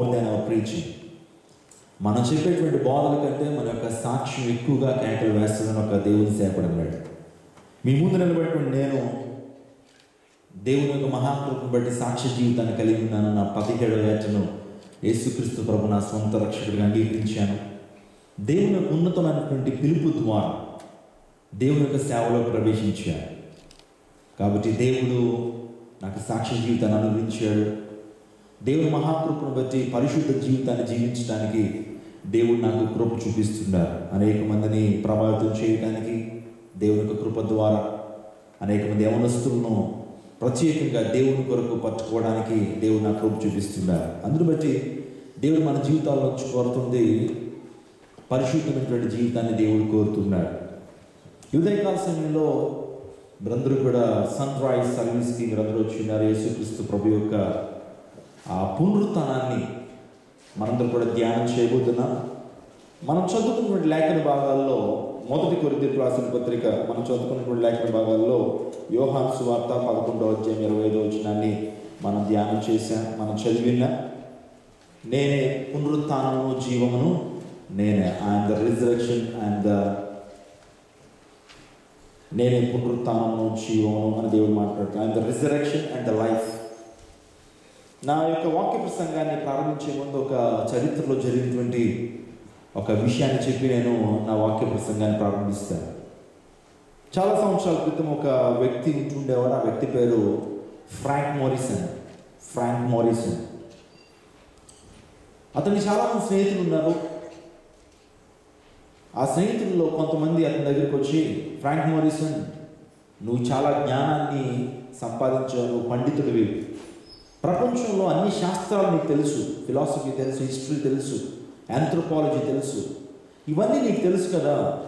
More than hour preaching మనం చెప్పేటువంటి బోధల కంటే మన యొక్క సాక్ష్యం ఎక్కువగా కేకలు వేస్తుందని ఒక దేవుని సేపడన్నాడు మీ ముందు నిలబెట్టుకుని నేను దేవుని యొక్క మహాకృపను బట్టి సాక్ష్య జీవితాన్ని కలిగి ఉన్నాను. నా పదిహేడవ యాచను యేసుక్రీస్తు ప్రభు నా సొంత రక్షకుడిగా అంగీకరించాను. దేవుని యొక్క ఉన్నతమైనటువంటి పిలుపు ద్వారా దేవుని యొక్క సేవలో ప్రవేశించాను. కాబట్టి దేవుడు నాకు సాక్ష్య జీవితాన్ని అనుగ్రహించాడు. దేవుని మహాకృపను బట్టి పరిశుద్ధ జీవితాన్ని జీవించడానికి దేవుడు నాకు కృప చూపిస్తున్నారు అనేక మందిని ప్రభావితం చేయడానికి దేవుని యొక్క కృప ద్వారా అనేక మంది యవనస్తులను ప్రత్యేకంగా దేవుని కొరకు పట్టుకోవడానికి దేవుడు నాకు కృప చూపిస్తున్నారు అందును బట్టి దేవుడు మన జీవితాల్లో కోరుతుంది పరిశుద్ధమైనటువంటి జీవితాన్ని దేవుడు కోరుతున్నాడు. ఈ ఉదయకాల సమయంలో మీరందరూ కూడా సన్ రైజ్ సర్వీస్కి మీరందరూ వచ్చిన్నారు యేసుక్రీస్తు ప్రభు యొక్క ఆ పునరుత్నాన్ని మనందరూ కూడా ధ్యానం చేయబోతున్నాం. మనం చదువుకున్నటువంటి లేఖన భాగాల్లో మొదటి కొరిది రాసిన పత్రిక మనం చదువుకున్నటువంటి లేఖన భాగాల్లో యోహాన్ సువార్త పదకొండవ అధ్యాయం ఇరవై ఐదో వచనాన్ని మనం ధ్యానం చేశాం మనం చదివినా నేనే పునరుత్నము జీవమును నేనే ఆయన ద రిజరక్షన్ అండ్ ద నేనే పునరుత్నము జీవము అని దేవుడు మాట్లాడుతున్నాను ఆయన the resurrection and the life. నా యొక్క వాక్య ప్రసంగాన్ని ప్రారంభించే ముందు ఒక చరిత్రలో జరిగినటువంటి ఒక విషయాన్ని చెప్పి నేను నా వాక్య ప్రసంగాన్ని ప్రారంభిస్తాను. చాలా సంవత్సరాల క్రితం ఒక వ్యక్తి ఉంటుండేవారు. ఆ వ్యక్తి పేరు ఫ్రాంక్ మోరిసన్. Frank Morrison. అతని చాలామంది స్నేహితులు ఉన్నారు. ఆ స్నేహితుల్లో కొంతమంది అతని దగ్గరికి వచ్చి ఫ్రాంక్ మోరిసన్ నువ్వు చాలా జ్ఞానాన్ని సంపాదించావు పండితుడివి. ప్రపంచంలో అన్ని శాస్త్రాలు నీకు తెలుసు. ఫిలాసఫీ తెలుసు హిస్టరీ తెలుసు ఆంథ్రోపాలజీ తెలుసు. ఇవన్నీ నీకు తెలుసు కదా.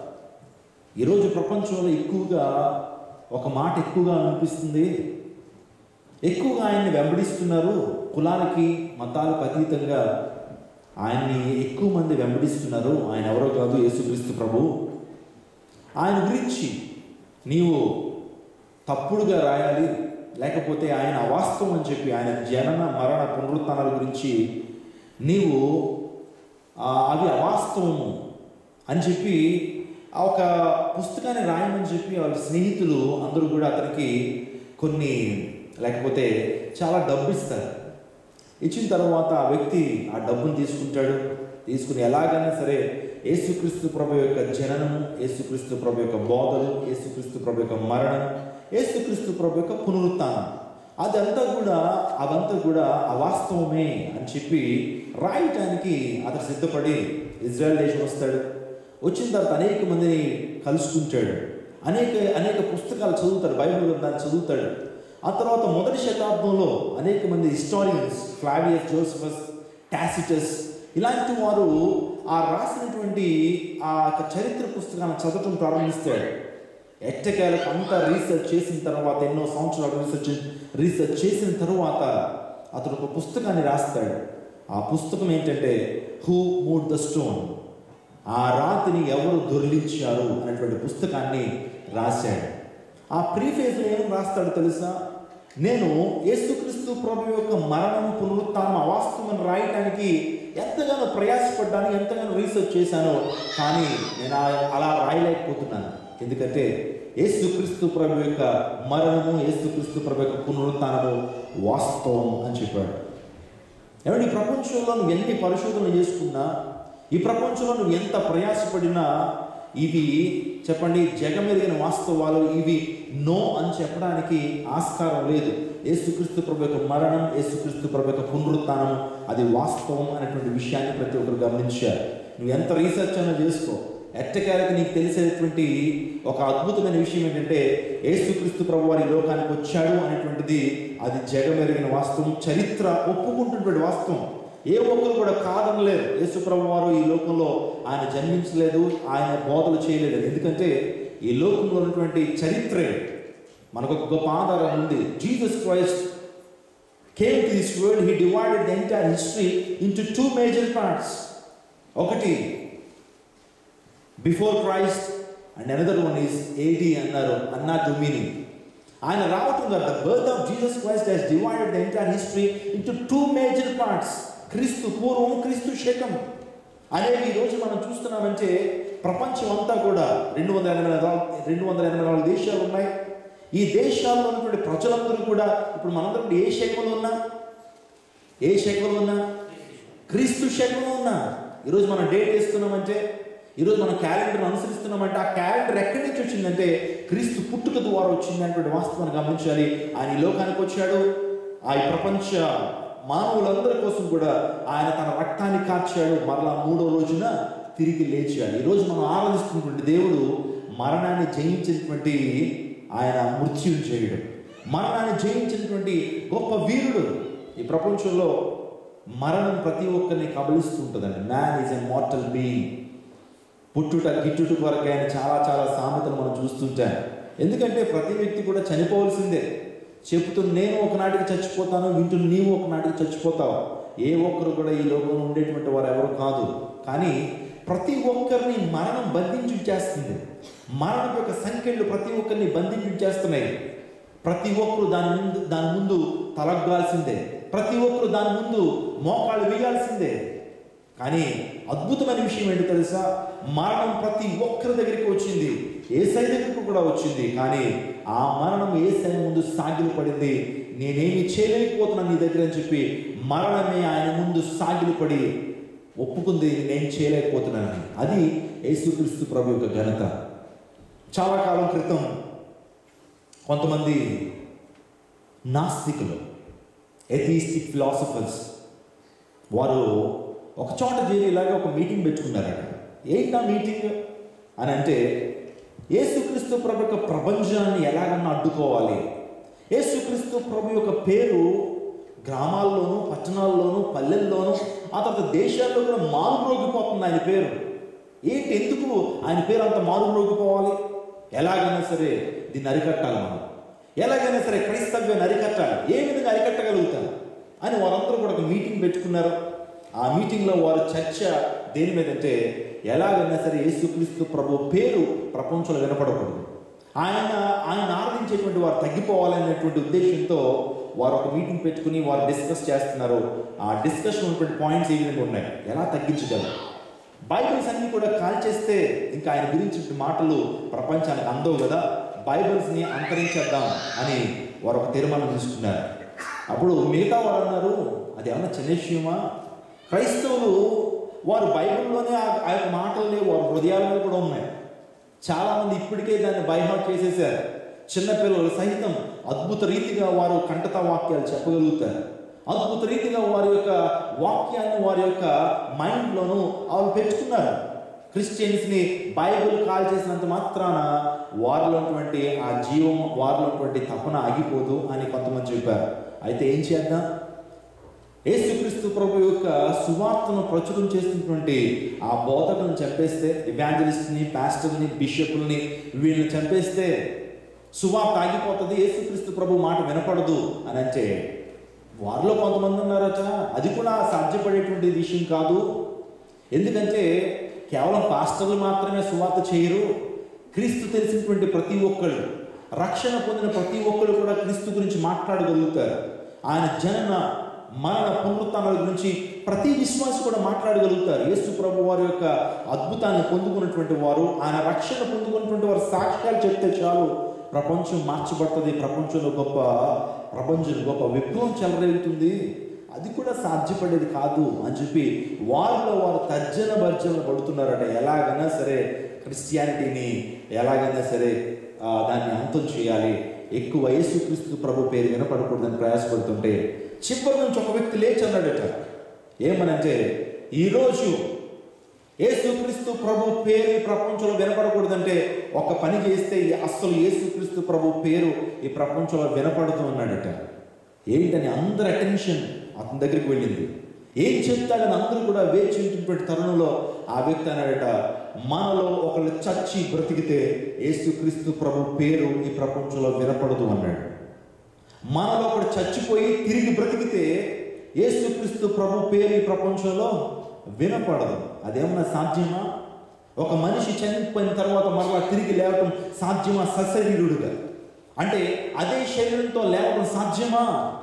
ఈరోజు ప్రపంచంలో ఎక్కువగా ఒక మాట ఎక్కువగా అనిపిస్తుంది. ఎక్కువగా ఆయన్ని వెంబడిస్తున్నారు. కులాలకి మతాలకు అతీతంగా ఆయన్ని ఎక్కువ మంది వెంబడిస్తున్నారు. ఆయన ఎవరో కాదు యేసుక్రీస్తు ప్రభు. ఆయన గురించి నీవు తప్పుడుగా రాయాలి. లేకపోతే ఆయన అవాస్తవం అని చెప్పి ఆయన జనన మరణ పునరుత్నాల గురించి నీవు అవి అవాస్తవము అని చెప్పి ఆ ఒక పుస్తకాన్ని రాయమని చెప్పి వాళ్ళ స్నేహితులు అందరూ కూడా అతనికి కొన్ని లేకపోతే చాలా డబ్బు ఇస్తారు ఇచ్చిన తర్వాత ఆ వ్యక్తి ఆ డబ్బును తీసుకుంటాడు. తీసుకుని ఎలాగైనా సరే యేసుక్రీస్తు ప్రభు యొక్క జననం యేసుక్రీస్తు ప్రభు యొక్క బోధలు యేసుక్రీస్తు ప్రభు యొక్క మరణం యేసుక్రీస్తు ప్రభు యొక్క పునరుత్నం అదంతా కూడా అదంతా కూడా అవాస్తవమే అని చెప్పి రాయటానికి అతను సిద్ధపడి ఇజ్రాయల్ దేశం వస్తాడు. వచ్చిన తర్వాత అనేక మందిని కలుసుకుంటాడు. అనేక అనేక పుస్తకాలు చదువుతాడు బైబిల్ గ్రంథాన్ని చదువుతాడు. ఆ తర్వాత మొదటి శతాబ్దంలో అనేక మంది హిస్టారియన్స్ ఫ్లావియస్ జోసఫస్ టాసిటస్ ఇలాంటి వారు ఆ రాసినటువంటి ఆ యొక్క చరిత్ర పుస్తకాన్ని చదవటం ప్రారంభిస్తాడు ఎట్టకేలకు అంతా రీసెర్చ్ చేసిన తర్వాత ఎన్నో సంవత్సరాలు రీసెర్చ్ రీసెర్చ్ చేసిన తర్వాత అతడు ఒక పుస్తకాన్ని రాస్తాడు. ఆ పుస్తకం ఏంటంటే హూ మూడ్ ద స్టోన్ ఆ రాతిని ఎవరు దొరిలించారు అనేటువంటి పుస్తకాన్ని రాశాడు. ఆ ప్రీఫేజ్లో ఏం రాస్తాడు తెలుసా? నేను యేసుక్రీస్తు ప్రభు యొక్క మరణం పునరుత్నం అవాస్తవం రాయటానికి ఎంతగానో ప్రయాసపడ్డాను ఎంతగానో రీసెర్చ్ చేశానో కానీ నేను అలా రాయలేకపోతున్నాను. ఎందుకంటే యేసుక్రీస్తు ప్రభు యొక్క మరణము యేసుక్రీస్తు ప్రభు యొక్క పునరుత్నము వాస్తవం అని చెప్పాడు. ఏమంటే ఈ ప్రపంచంలో నువ్వు ఎన్ని పరిశోధనలు చేసుకున్నా ఈ ప్రపంచంలో నువ్వు ఎంత ప్రయాసపడినా ఇవి చెప్పండి జగమెరిగిన వాస్తవాలు ఇవి నో అని చెప్పడానికి ఆస్కారం లేదు. యేసుక్రీస్తు ప్రభు యొక్క మరణం యేసుక్రీస్తు ప్రభు యొక్క పునరుత్నం అది వాస్తవం అనేటువంటి విషయాన్ని ప్రతి ఒక్కరు గమనించారు. నువ్వు ఎంత రీసెర్చ్ అయినా చేసుకో. ఎట్టకేలకు నీకు తెలిసేటువంటి ఒక అద్భుతమైన విషయం ఏంటంటే యేసుక్రీస్తు ప్రభు వారి లోకానికి వచ్చాడు అనేటువంటిది అది జగమెరిగిన వాస్తవం చరిత్ర ఒప్పుకుంటున్నటువంటి వాస్తవం. ఏ ఒక్కరు కూడా కాదనలేరు. యేసుప్రభు వారు ఈ లోకంలో ఆయన జన్మించలేదు ఆయన బోధలు చేయలేదు. ఎందుకంటే ఈ లోకంలో ఉన్నటువంటి చరిత్ర మనకు ఒక గొప్ప ఆధారం ఉంది. Jesus Christ came to this world he divided the entire history into two major parts ఒకటి before Christ and another one is AD అన్నారు అన్నా డొమిని ఆయన రావటం the birth of Jesus Christ he's divided the entire history into two major parts క్రీస్తు పూర్వం క్రీస్తు శకం. అనేది ఈరోజు మనం చూస్తున్నామంటే ప్రపంచం అంతా కూడా రెండు వందల ఎనభై నాలుగు రెండు వందల ఎనభై నాలుగు దేశాలు ఉన్నాయి. ఈ దేశాల్లో ఉన్నటువంటి ప్రజలందరూ కూడా ఇప్పుడు మనందరం ఏ శకంలో ఉన్నా? ఏ శకంలో ఉన్నా? క్రీస్తు శకంలో ఉన్నా? ఈరోజు మనం డేట్ వేస్తున్నామంటే ఈరోజు మనం క్యాలెండర్ అనుసరిస్తున్నామంటే ఆ క్యాలెండర్ ఎక్కడి నుంచి వచ్చిందంటే క్రీస్తు పుట్టుక ద్వారా వచ్చింది అనేటువంటి వాస్తవాన్ని గమనించాలి. ఆయన ఈ లోకానికి వచ్చాడు. ఆ ప్రపంచ మానవులందరి కోసం కూడా ఆయన తన రక్తాన్ని కార్చాడు. మరలా మూడో రోజున తిరిగి లేచాడు. ఈరోజు మనం ఆరాధిస్తున్నటువంటి దేవుడు మరణాన్ని జయించినటువంటి ఆయన మృత్యుని చేయడం. మరణాన్ని జయించినటువంటి గొప్ప వీరుడు ఈ ప్రపంచంలో మరణం ప్రతి ఒక్కరిని కబలిస్తూ ఉంటుందండి man is a mortal being పుట్టుట గిట్టుట కొరకే అని చాలా చాలా సామెతలు మనం చూస్తుంటాం. ఎందుకంటే ప్రతి వ్యక్తి కూడా చనిపోవలసిందే. చెబుతున్న నేను ఒకనాటికి చచ్చిపోతాను వింటున్న నీవు ఒకనాటికి చచ్చిపోతావు. ఏ ఒక్కరు కూడా ఈ లోకంలో ఉండేటువంటి వారు ఎవరు కాదు. కానీ ప్రతి ఒక్కరిని మరణం బంధించి చేస్తుంది. మరణం యొక్క సంఖ్యలు ప్రతి ఒక్కరిని బంధించి చేస్తున్నాయి. ప్రతి ఒక్కరు దాని ముందు దాని ముందు తలగ్గాల్సిందే. ప్రతి ఒక్కరు దాని ముందు మోకాళ్ళు వేయాల్సిందే. కానీ అద్భుతమైన విషయం ఏంటో తెలుసా? మరణం ప్రతి ఒక్కరి దగ్గరికి వచ్చింది. ఏ దగ్గరకు కూడా వచ్చింది. కానీ ఆ మరణం ఏ ముందు సాగిలు పడింది నేనేమి చేయలేకపోతున్నాను నీ దగ్గర అని చెప్పి మరణమే ఆయన ముందు సాగిలు పడి ఒప్పుకుంది నేను చేయలేకపోతున్నాను అది యేసుక్రీస్తు ప్రభు యొక్క ఘనత. చాలా కాలం క్రితం కొంతమంది నాస్తికులు ఎథీస్టిక్ ఫిలాసఫర్స్ వారు ఒక చోట చేరేలాగా ఒక మీటింగ్ పెట్టుకున్నారట. ఏంటా మీటింగ్? అని అంటే ఏసుక్రీస్తు ప్రభు యొక్క ప్రపంచాన్ని ఎలాగన్నా అడ్డుకోవాలి. ఏసుక్రీస్తు ప్రభు యొక్క పేరు గ్రామాల్లోనూ పట్టణాల్లోనూ పల్లెల్లోనూ ఆ తర్వాత దేశాల్లో కూడా మారుమ్రోగిపోతుంది ఆయన పేరు. ఏంటి ఎందుకు ఆయన పేరు అంత మారుమ్రోగిపోవాలి? ఎలాగైనా సరే దీన్ని అరికట్టాలి మనం. ఎలాగైనా సరే క్రైస్తవ్యాన్ని అరికట్టాలి. ఏ విధంగా అరికట్టగలుగుతాను అని వారందరూ కూడా ఒక మీటింగ్ పెట్టుకున్నారు. ఆ మీటింగ్లో వారు చర్చ దేని మీద అంటే ఎలాగైనా సరే యేసుక్రీస్తు ప్రభు పేరు ప్రపంచంలో వినపడకూడదు. ఆయన ఆయన ఆరాధించేటువంటి వారు తగ్గిపోవాలనేటువంటి ఉద్దేశంతో వారు ఒక మీటింగ్ పెట్టుకుని వారు డిస్కస్ చేస్తున్నారు. ఆ డిస్కషన్ ఉన్నటువంటి పాయింట్స్ ఏ విధంగా ఉన్నాయి? ఎలా తగ్గించగలరు బైబిల్స్ అన్ని కూడా కాల్ చేస్తే ఇంకా ఆయన గురించి మాటలు ప్రపంచానికి అందవు కదా? బైబిల్స్ని అంతరించేద్దాం అని వారు ఒక తీర్మానం తీసుకున్నారు. అప్పుడు మిగతా వారు అన్నారు అది ఏమన్నా చిన్న విషయమా? క్రైస్తవులు వారు బైబిల్లోనే ఆ- యొక్క మాటలనే వారి హృదయాలలో కూడా ఉన్నాయి. చాలామంది ఇప్పటికే దాన్ని బైహాట్ చేసేసారు. చిన్నపిల్లలు సహితం అద్భుత రీతిగా వారు కంటత వాక్యాలు చెప్పగలుగుతారు. అద్భుత రీతిగా వారి యొక్క వాక్యాన్ని వారి యొక్క మైండ్లోనూ వాళ్ళు పెంచుకున్నారు క్రిస్టియన్స్ని బైబిల్ కాల్ చేసినంత మాత్రాన వారిలో ఉన్నటువంటి ఆ జీవం వారిలో ఉన్నటువంటి తపన ఆగిపోదు అని కొంతమంది చెప్పారు. అయితే ఏం చేద్దాం? యేసుక్రీస్తు ప్రభు యొక్క సువార్తను ప్రచురం చేస్తున్నటువంటి ఆ బోధకులను చంపేస్తే ఇవాంజలిస్ట్ని పాస్టర్ని బిషప్ని వీళ్ళని చంపేస్తే సువార్త ఆగిపోతుంది యేసుక్రీస్తు ప్రభు మాట వినపడదు అని అంటే వారిలో కొంతమంది ఉన్నారట అది కూడా సాధ్యపడేటువంటి విషయం కాదు. ఎందుకంటే కేవలం పాస్టర్లు మాత్రమే సువార్త చేయరు. క్రీస్తు తెలిసినటువంటి ప్రతి ఒక్కళ్ళు రక్షణ పొందిన ప్రతి ఒక్కరు కూడా క్రీస్తు గురించి మాట్లాడగలుగుతారు. ఆయన జనన మరణ పునరుత్నాల గురించి ప్రతి విశ్వాసి కూడా మాట్లాడగలుగుతారు. యేసు ప్రభు వారి యొక్క అద్భుతాన్ని పొందుకున్నటువంటి వారు ఆయన రక్షణ పొందుకున్నటువంటి వారు సాక్ష్యాలు చెప్తే చాలు. ప్రపంచం మార్చబడుతుంది ప్రపంచంలో గొప్ప ప్రపంచం గొప్ప విప్లవం చెలరేగుతుంది. అది కూడా సాధ్యపడేది కాదు అని చెప్పి వాళ్ళలో వారు తర్జన భర్జన పడుతున్నారట. ఎలాగైనా సరే క్రిస్టియానిటీని ఎలాగైనా సరే దాన్ని అంతం చేయాలి. ఎక్కువ యేసుక్రీస్తు ప్రభు పేరు వినపడకూడదని ప్రయాసపడుతుంటే చివరి నుంచి ఒక వ్యక్తి లేచి అన్నాడట. ఏమనంటే ఈరోజు యేసుక్రీస్తు ప్రభు పేరు ఈ ప్రపంచంలో వినపడకూడదంటే ఒక పని చేస్తే అస్సలు యేసుక్రీస్తు ప్రభు పేరు ఈ ప్రపంచంలో వినపడుతూ ఉన్నాడట ఏంటని అందరి అటెన్షన్ అతని దగ్గరికి వెళ్ళింది. ఏం చెప్తాడని అందరూ కూడా వేచి ఉంటున్నటువంటి తరుణంలో ఆ వ్యక్తి అన్నాడట మనలో ఒకళ్ళు చచ్చి బ్రతికితే యేసుక్రీస్తు ప్రభు పేరు ఈ ప్రపంచంలో వినపడదు అన్నాడు. మనలో ఒకడు చచ్చిపోయి తిరిగి బ్రతికితే యేసుక్రీస్తు ప్రభు పేరు ఈ ప్రపంచంలో వినపడదు. అదేమన్నా సాధ్యమా? ఒక మనిషి చనిపోయిన తర్వాత మరలా తిరిగి లేవటం సాధ్యమా? సశరీరుడుగా. అంటే అదే శరీరంతో లేవడం సాధ్యమా?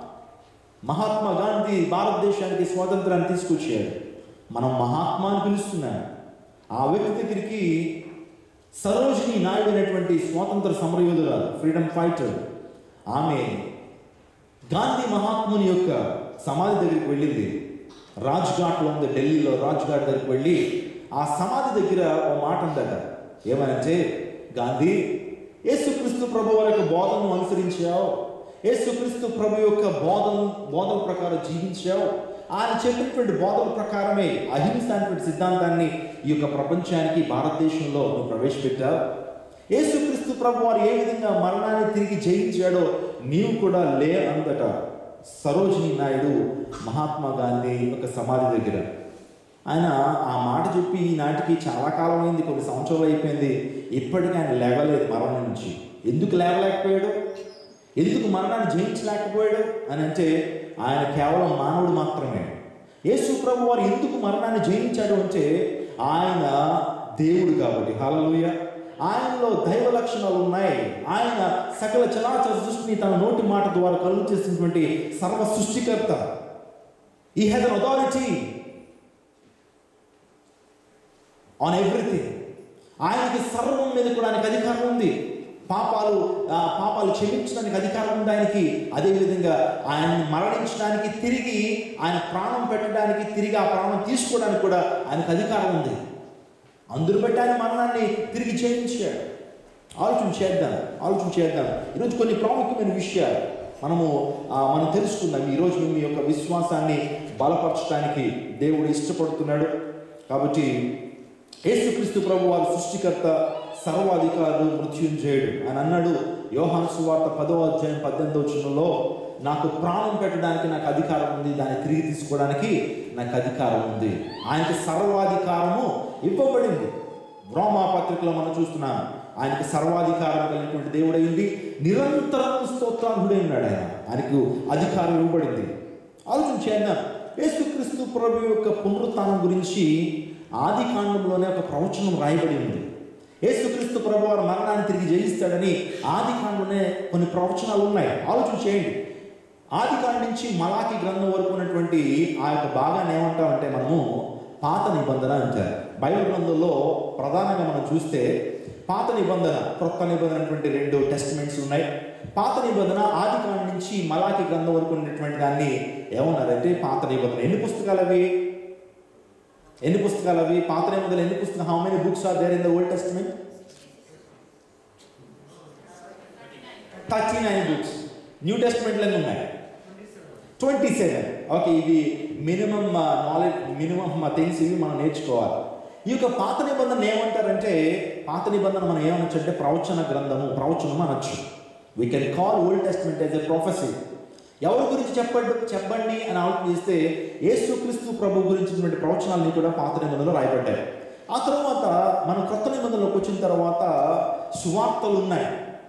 మహాత్మా గాంధీ భారతదేశానికి స్వాతంత్రాన్ని తీసుకొచ్చాడు. మనం మహాత్మా అని పిలుస్తున్నాం. ఆ వ్యక్తి దగ్గరికి సరోజిని నాయుడు అనేటువంటి స్వాతంత్ర సమరయోధురాలు ఫ్రీడమ్ ఫైటర్. ఆమె గాంధీ మహాత్ముని యొక్క సమాధి దగ్గరికి వెళ్ళింది. రాజ్ఘాట్లో ఉంది ఢిల్లీలో రాజ్ఘాట్ దగ్గరికి వెళ్ళి ఆ సమాధి దగ్గర ఓ మాట ఉందట. ఏమనంటే గాంధీ యేసుక్రీస్తు ప్రభు వారి యొక్క బోధనను అనుసరించావు. యేసుక్రీస్తు ప్రభు యొక్క బోధన బోధన ప్రకారం జీవించావు. ఆయన చెప్పినటువంటి బోధన ప్రకారమే అహింస అనేటువంటి సిద్ధాంతాన్ని ఈ యొక్క ప్రపంచానికి భారతదేశంలో నువ్వు ప్రవేశపెట్టావు. యేసుక్రీస్తు ప్రభు వారు ఏ విధంగా మరణాన్ని తిరిగి జయించాడో నీవు కూడా లే అందట సరోజిని నాయుడు మహాత్మా గాంధీ యొక్క సమాధి దగ్గర. ఆయన ఆ మాట చెప్పి ఈనాటికి చాలా కాలం అయింది కొన్ని సంవత్సరాలు అయిపోయింది. ఇప్పటికీ ఆయన లేవలేదు మరణం నుంచి. ఎందుకు లేవలేకపోయాడు? ఎందుకు మరణాన్ని జయించలేకపోయాడు అని అంటే ఆయన కేవలం మానవుడు మాత్రమే. యేసు ప్రభు వారు ఎందుకు మరణాన్ని జయించాడు అంటే ఆయన దేవుడు కాబట్టి. హల్లెలూయా. ఆయనలో దైవ లక్షణాలు ఉన్నాయి. ఆయన సకల చలాచల సృష్టిని తన నోటి మాట ద్వారా కలుగు చేసినటువంటి సర్వ సృష్టికర్త. He has an authority on everything ఆయనకి సర్వం మీద కూడా ఆయనకు అధికారం ఉంది. పాపాలు పాపాలు క్షమించడానికి అధికారం ఉంది ఆయనకి. అదేవిధంగా ఆయన్ని మరణించడానికి తిరిగి ఆయన ప్రాణం పెట్టడానికి తిరిగి ఆ ప్రాణం తీసుకోవడానికి కూడా ఆయనకు అధికారం ఉంది. అందును బట్టి ఆయన మరణాన్ని తిరిగి చేయించాడు ఆలోచన చేద్దాం ఆలోచన చేద్దాం. ఈరోజు కొన్ని ప్రాముఖ్యమైన విషయాలు మనము మనం తెలుసుకుందాం. ఈరోజు మీ యొక్క విశ్వాసాన్ని బలపరచడానికి దేవుడు ఇష్టపడుతున్నాడు. కాబట్టి యేసుక్రీస్తు ప్రభు వారి సృష్టికర్త సర్వాధికారులు మృత్యుంజయుడు అని అన్నాడు. యోహాను సువార్త పదవ అధ్యాయం పద్దెనిమిది వచ్చినలో నాకు ప్రాణం పెట్టడానికి నాకు అధికారం ఉంది దాన్ని తిరిగి తీసుకోవడానికి నాకు అధికారం ఉంది. ఆయనకి సర్వాధికారము ఇవ్వబడింది. రోమా పత్రికలో మనం చూస్తున్నాం ఆయనకి సర్వాధికారం కలిగినటువంటి దేవుడైంది నిరంతరం స్తోత్రార్హుడై ఉన్నాడు ఆయన. ఆయనకు అధికారం ఇవ్వబడింది. ఆలోచన చేద్దాం యేసుక్రీస్తు ప్రభు యొక్క పునరుత్నం గురించి ఆది కాండంలోనే ఒక ప్రవచనం రాయబడి ఉంది. యేసుక్రీస్తు ప్రభు వారు మరణాన్ని తిరిగి జయిస్తాడని ఆది కాండంలోనే కొన్ని ప్రవచనాలు ఉన్నాయి. ఆలోచన చేయండి. ఆది నుంచి మలాకి గ్రంథం వరకు ఉన్నటువంటి ఆ యొక్క భాగాన్ని ఏమంటామంటే మనము పాత నిబంధన అంటారు. బైబిల్ గ్రంథంలో ప్రధానంగా మనం చూస్తే పాత నిబంధన క్రొత్త నిబంధన అటువంటి రెండు టెస్ట్మెంట్స్ ఉన్నాయి. పాత నిబంధన ఆది నుంచి మలాకి గ్రంథం వరకు ఉన్నటువంటి దాన్ని ఏమన్నారంటే పాత నిబంధన. ఎన్ని పుస్తకాలు అవి? ఎన్ని పుస్తకాలు అవి? పాత నిబంధనలు ఎన్ని పుస్తకాలు? How many books are there in the old testament thirty nine books new టెస్ట్మెంట్లు ఎన్ని ఉన్నాయి? ట్వంటీ సెవెన్ ఓకే ఇవి మినిమమ్ నాలెడ్జ్ మినిమమ్ థింగ్స్ ఇవి మనం నేర్చుకోవాలి. ఈ యొక్క పాత నిబంధన ఏమంటారంటే పాత నిబంధన మనం ఏమనొచ్చు అంటే ప్రవచన గ్రంథము ప్రవచనం అనొచ్చు. We can call old testament as a prophecy ఎవరి గురించి చెప్పండి చెప్పండి అని ఆలోచన చేస్తే యేసుక్రీస్తు ప్రభు గురించినటువంటి ప్రవచనాలని కూడా పాత నిబంధనలో రాయబడ్డాయి. ఆ తర్వాత మనం కొత్త నిబంధనలోకి వచ్చిన తర్వాత సువార్తలు ఉన్నాయి.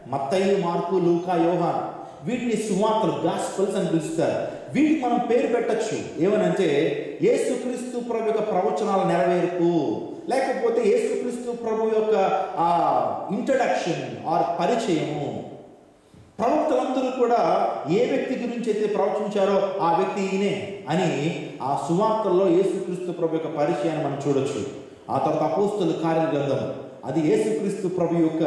మత్తయి మార్కు లూకా యోహాన్. వీటిని సువార్తలు గాస్పల్స్ అని పిలుస్తారు. వీటికి మనం పేరు పెట్టచ్చు. ఏమనంటే యేసుక్రీస్తు ప్రభు యొక్క ప్రవచనాల నెరవేర్పు లేకపోతే యేసుక్రీస్తు ప్రభు యొక్క ఆ ఇంట్రడక్షన్ ఆర్ పరిచయము. ప్రవక్తలందరూ కూడా ఏ వ్యక్తి గురించి అయితే ప్రవచించారో ఆ వ్యక్తి ఈయనే అని ఆ సువార్తల్లో యేసుక్రీస్తు ప్రభు యొక్క పరిచయాన్ని మనం చూడొచ్చు. ఆ తర్వాత అపోస్తుల కార్యగ్రంథం. అది యేసుక్రీస్తు ప్రభు యొక్క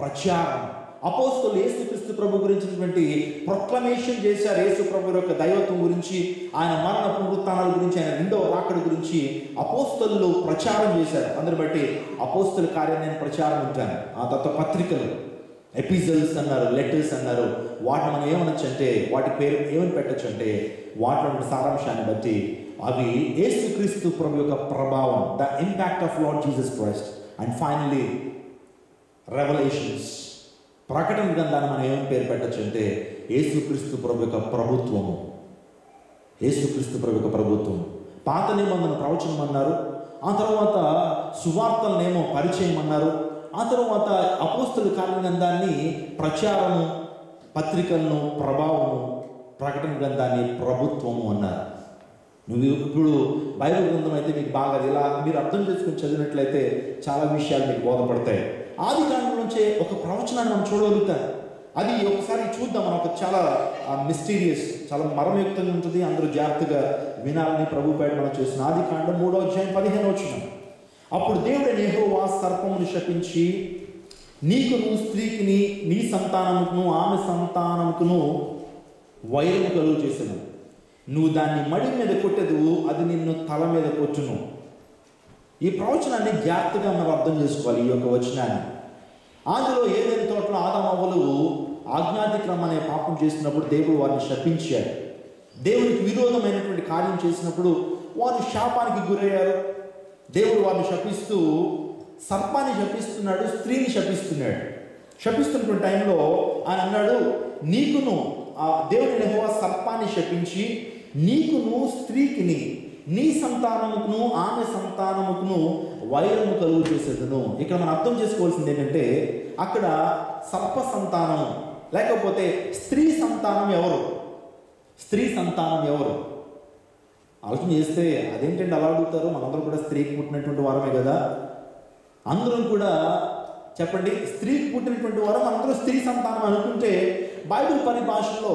ప్రచారం. అపోస్తులు యేసుక్రీస్తు ప్రభు గురించినటువంటి ప్రొక్లమేషన్ చేశారు. యేసు ప్రభు యొక్క దైవత్వం గురించి ఆయన మరణ పునరుత్నాల గురించి ఆయన రెండవ రాకడ గురించి అపోస్తులు ప్రచారం చేశారు. అందరు బట్టి అపోస్తుల కార్యం నేను ప్రచారం ఉంటాను ఆ తర్వాత పత్రికలు ఎపిజల్స్ అన్నారు లెటర్స్ అన్నారు. వాటిని మనం ఏమనొచ్చు అంటే వాటి పేరు ఏమని పెట్టచ్చు అంటే వాటిలో సారాంశాన్ని బట్టి అవి యేసుక్రీస్తు ప్రభు యొక్క ప్రభావం the impact of Lord Jesus Christ and finally revolutions ప్రకటన గ్రంథాన్ని మనం ఏమని పేరు పెట్టచ్చు అంటే యేసుక్రీస్తు ప్రభు యొక్క ప్రభుత్వము. యేసుక్రీస్తు ప్రభు యొక్క ప్రభుత్వం పాత నిబంధన ప్రవచనం అన్నారు ఆ తర్వాత సువార్తలనేమో పరిచయం అన్నారు ఆ తర్వాత అపోస్తుల కార్యగ్రంథాన్ని ప్రచారము పత్రికలను ప్రభావము ప్రకటన గ్రంథాన్ని ప్రభుత్వము అన్నారు. నువ్వు ఇప్పుడు బైబిల్ గ్రంథం అయితే మీకు బాగా ఇలా మీరు అర్థం చేసుకుని చదివినట్లయితే చాలా విషయాలు మీకు బోధపడతాయి. ఆది కాండం నుంచే ఒక ప్రవచనాన్ని మనం చూడగలుగుతాం. అది ఒకసారి చూద్దాం. మనకు చాలా మిస్టీరియస్ చాలా మరమయుక్తంగా ఉంటుంది. అందరూ జాగ్రత్తగా వినాలని ప్రభు పేట మనం చేసిన ఆది కాండం మూడో అధ్యాయం పదిహేను వచ్చిన. అప్పుడు దేవుడు నేహోవా సర్పమును శపించి నీకును స్త్రీకిని నీ సంతానముకును ఆమె సంతానముకును వైరము కలుగు చేసను. నువ్వు దాన్ని మడి మీద కొట్టదు అది నిన్ను తల మీద కొట్టును. ఈ ప్రవచనాన్ని జాగ్రత్తగా మనం అర్థం చేసుకోవాలి ఈ యొక్క వచనాన్ని. అందులో ఏదైనా తోటలో ఆదమవ్వలు ఆజ్ఞాతిక్రమం అనే పాపం చేసినప్పుడు దేవుడు వారిని శపించాడు. దేవునికి విరోధమైనటువంటి కార్యం చేసినప్పుడు వారు శాపానికి గురయ్యారు. దేవుడు వారిని శపిస్తూ సర్పాన్ని శపిస్తున్నాడు స్త్రీని శపిస్తున్నాడు. శపిస్తున్నటువంటి టైంలో ఆయన అన్నాడు నీకును ఆ దేవుని యెహోవా సర్పాన్ని శపించి నీకును స్త్రీకిని నీ సంతానముకును ఆమె సంతానముకును వైరము కలుగు చేసేదను. ఇక్కడ మనం అర్థం చేసుకోవాల్సింది ఏంటంటే అక్కడ సర్ప సంతానం లేకపోతే స్త్రీ సంతానం ఎవరు? స్త్రీ సంతానం ఎవరు? ఆలోచన చేస్తే అదేంటంటే అలా అడుగుతారు? మనందరం కూడా స్త్రీకి పుట్టినటువంటి వారమే కదా. అందరం కూడా చెప్పండి స్త్రీకి పుట్టినటువంటి వారు మనందరం స్త్రీ సంతానం అనుకుంటే బైబిల్ పరిభాషలో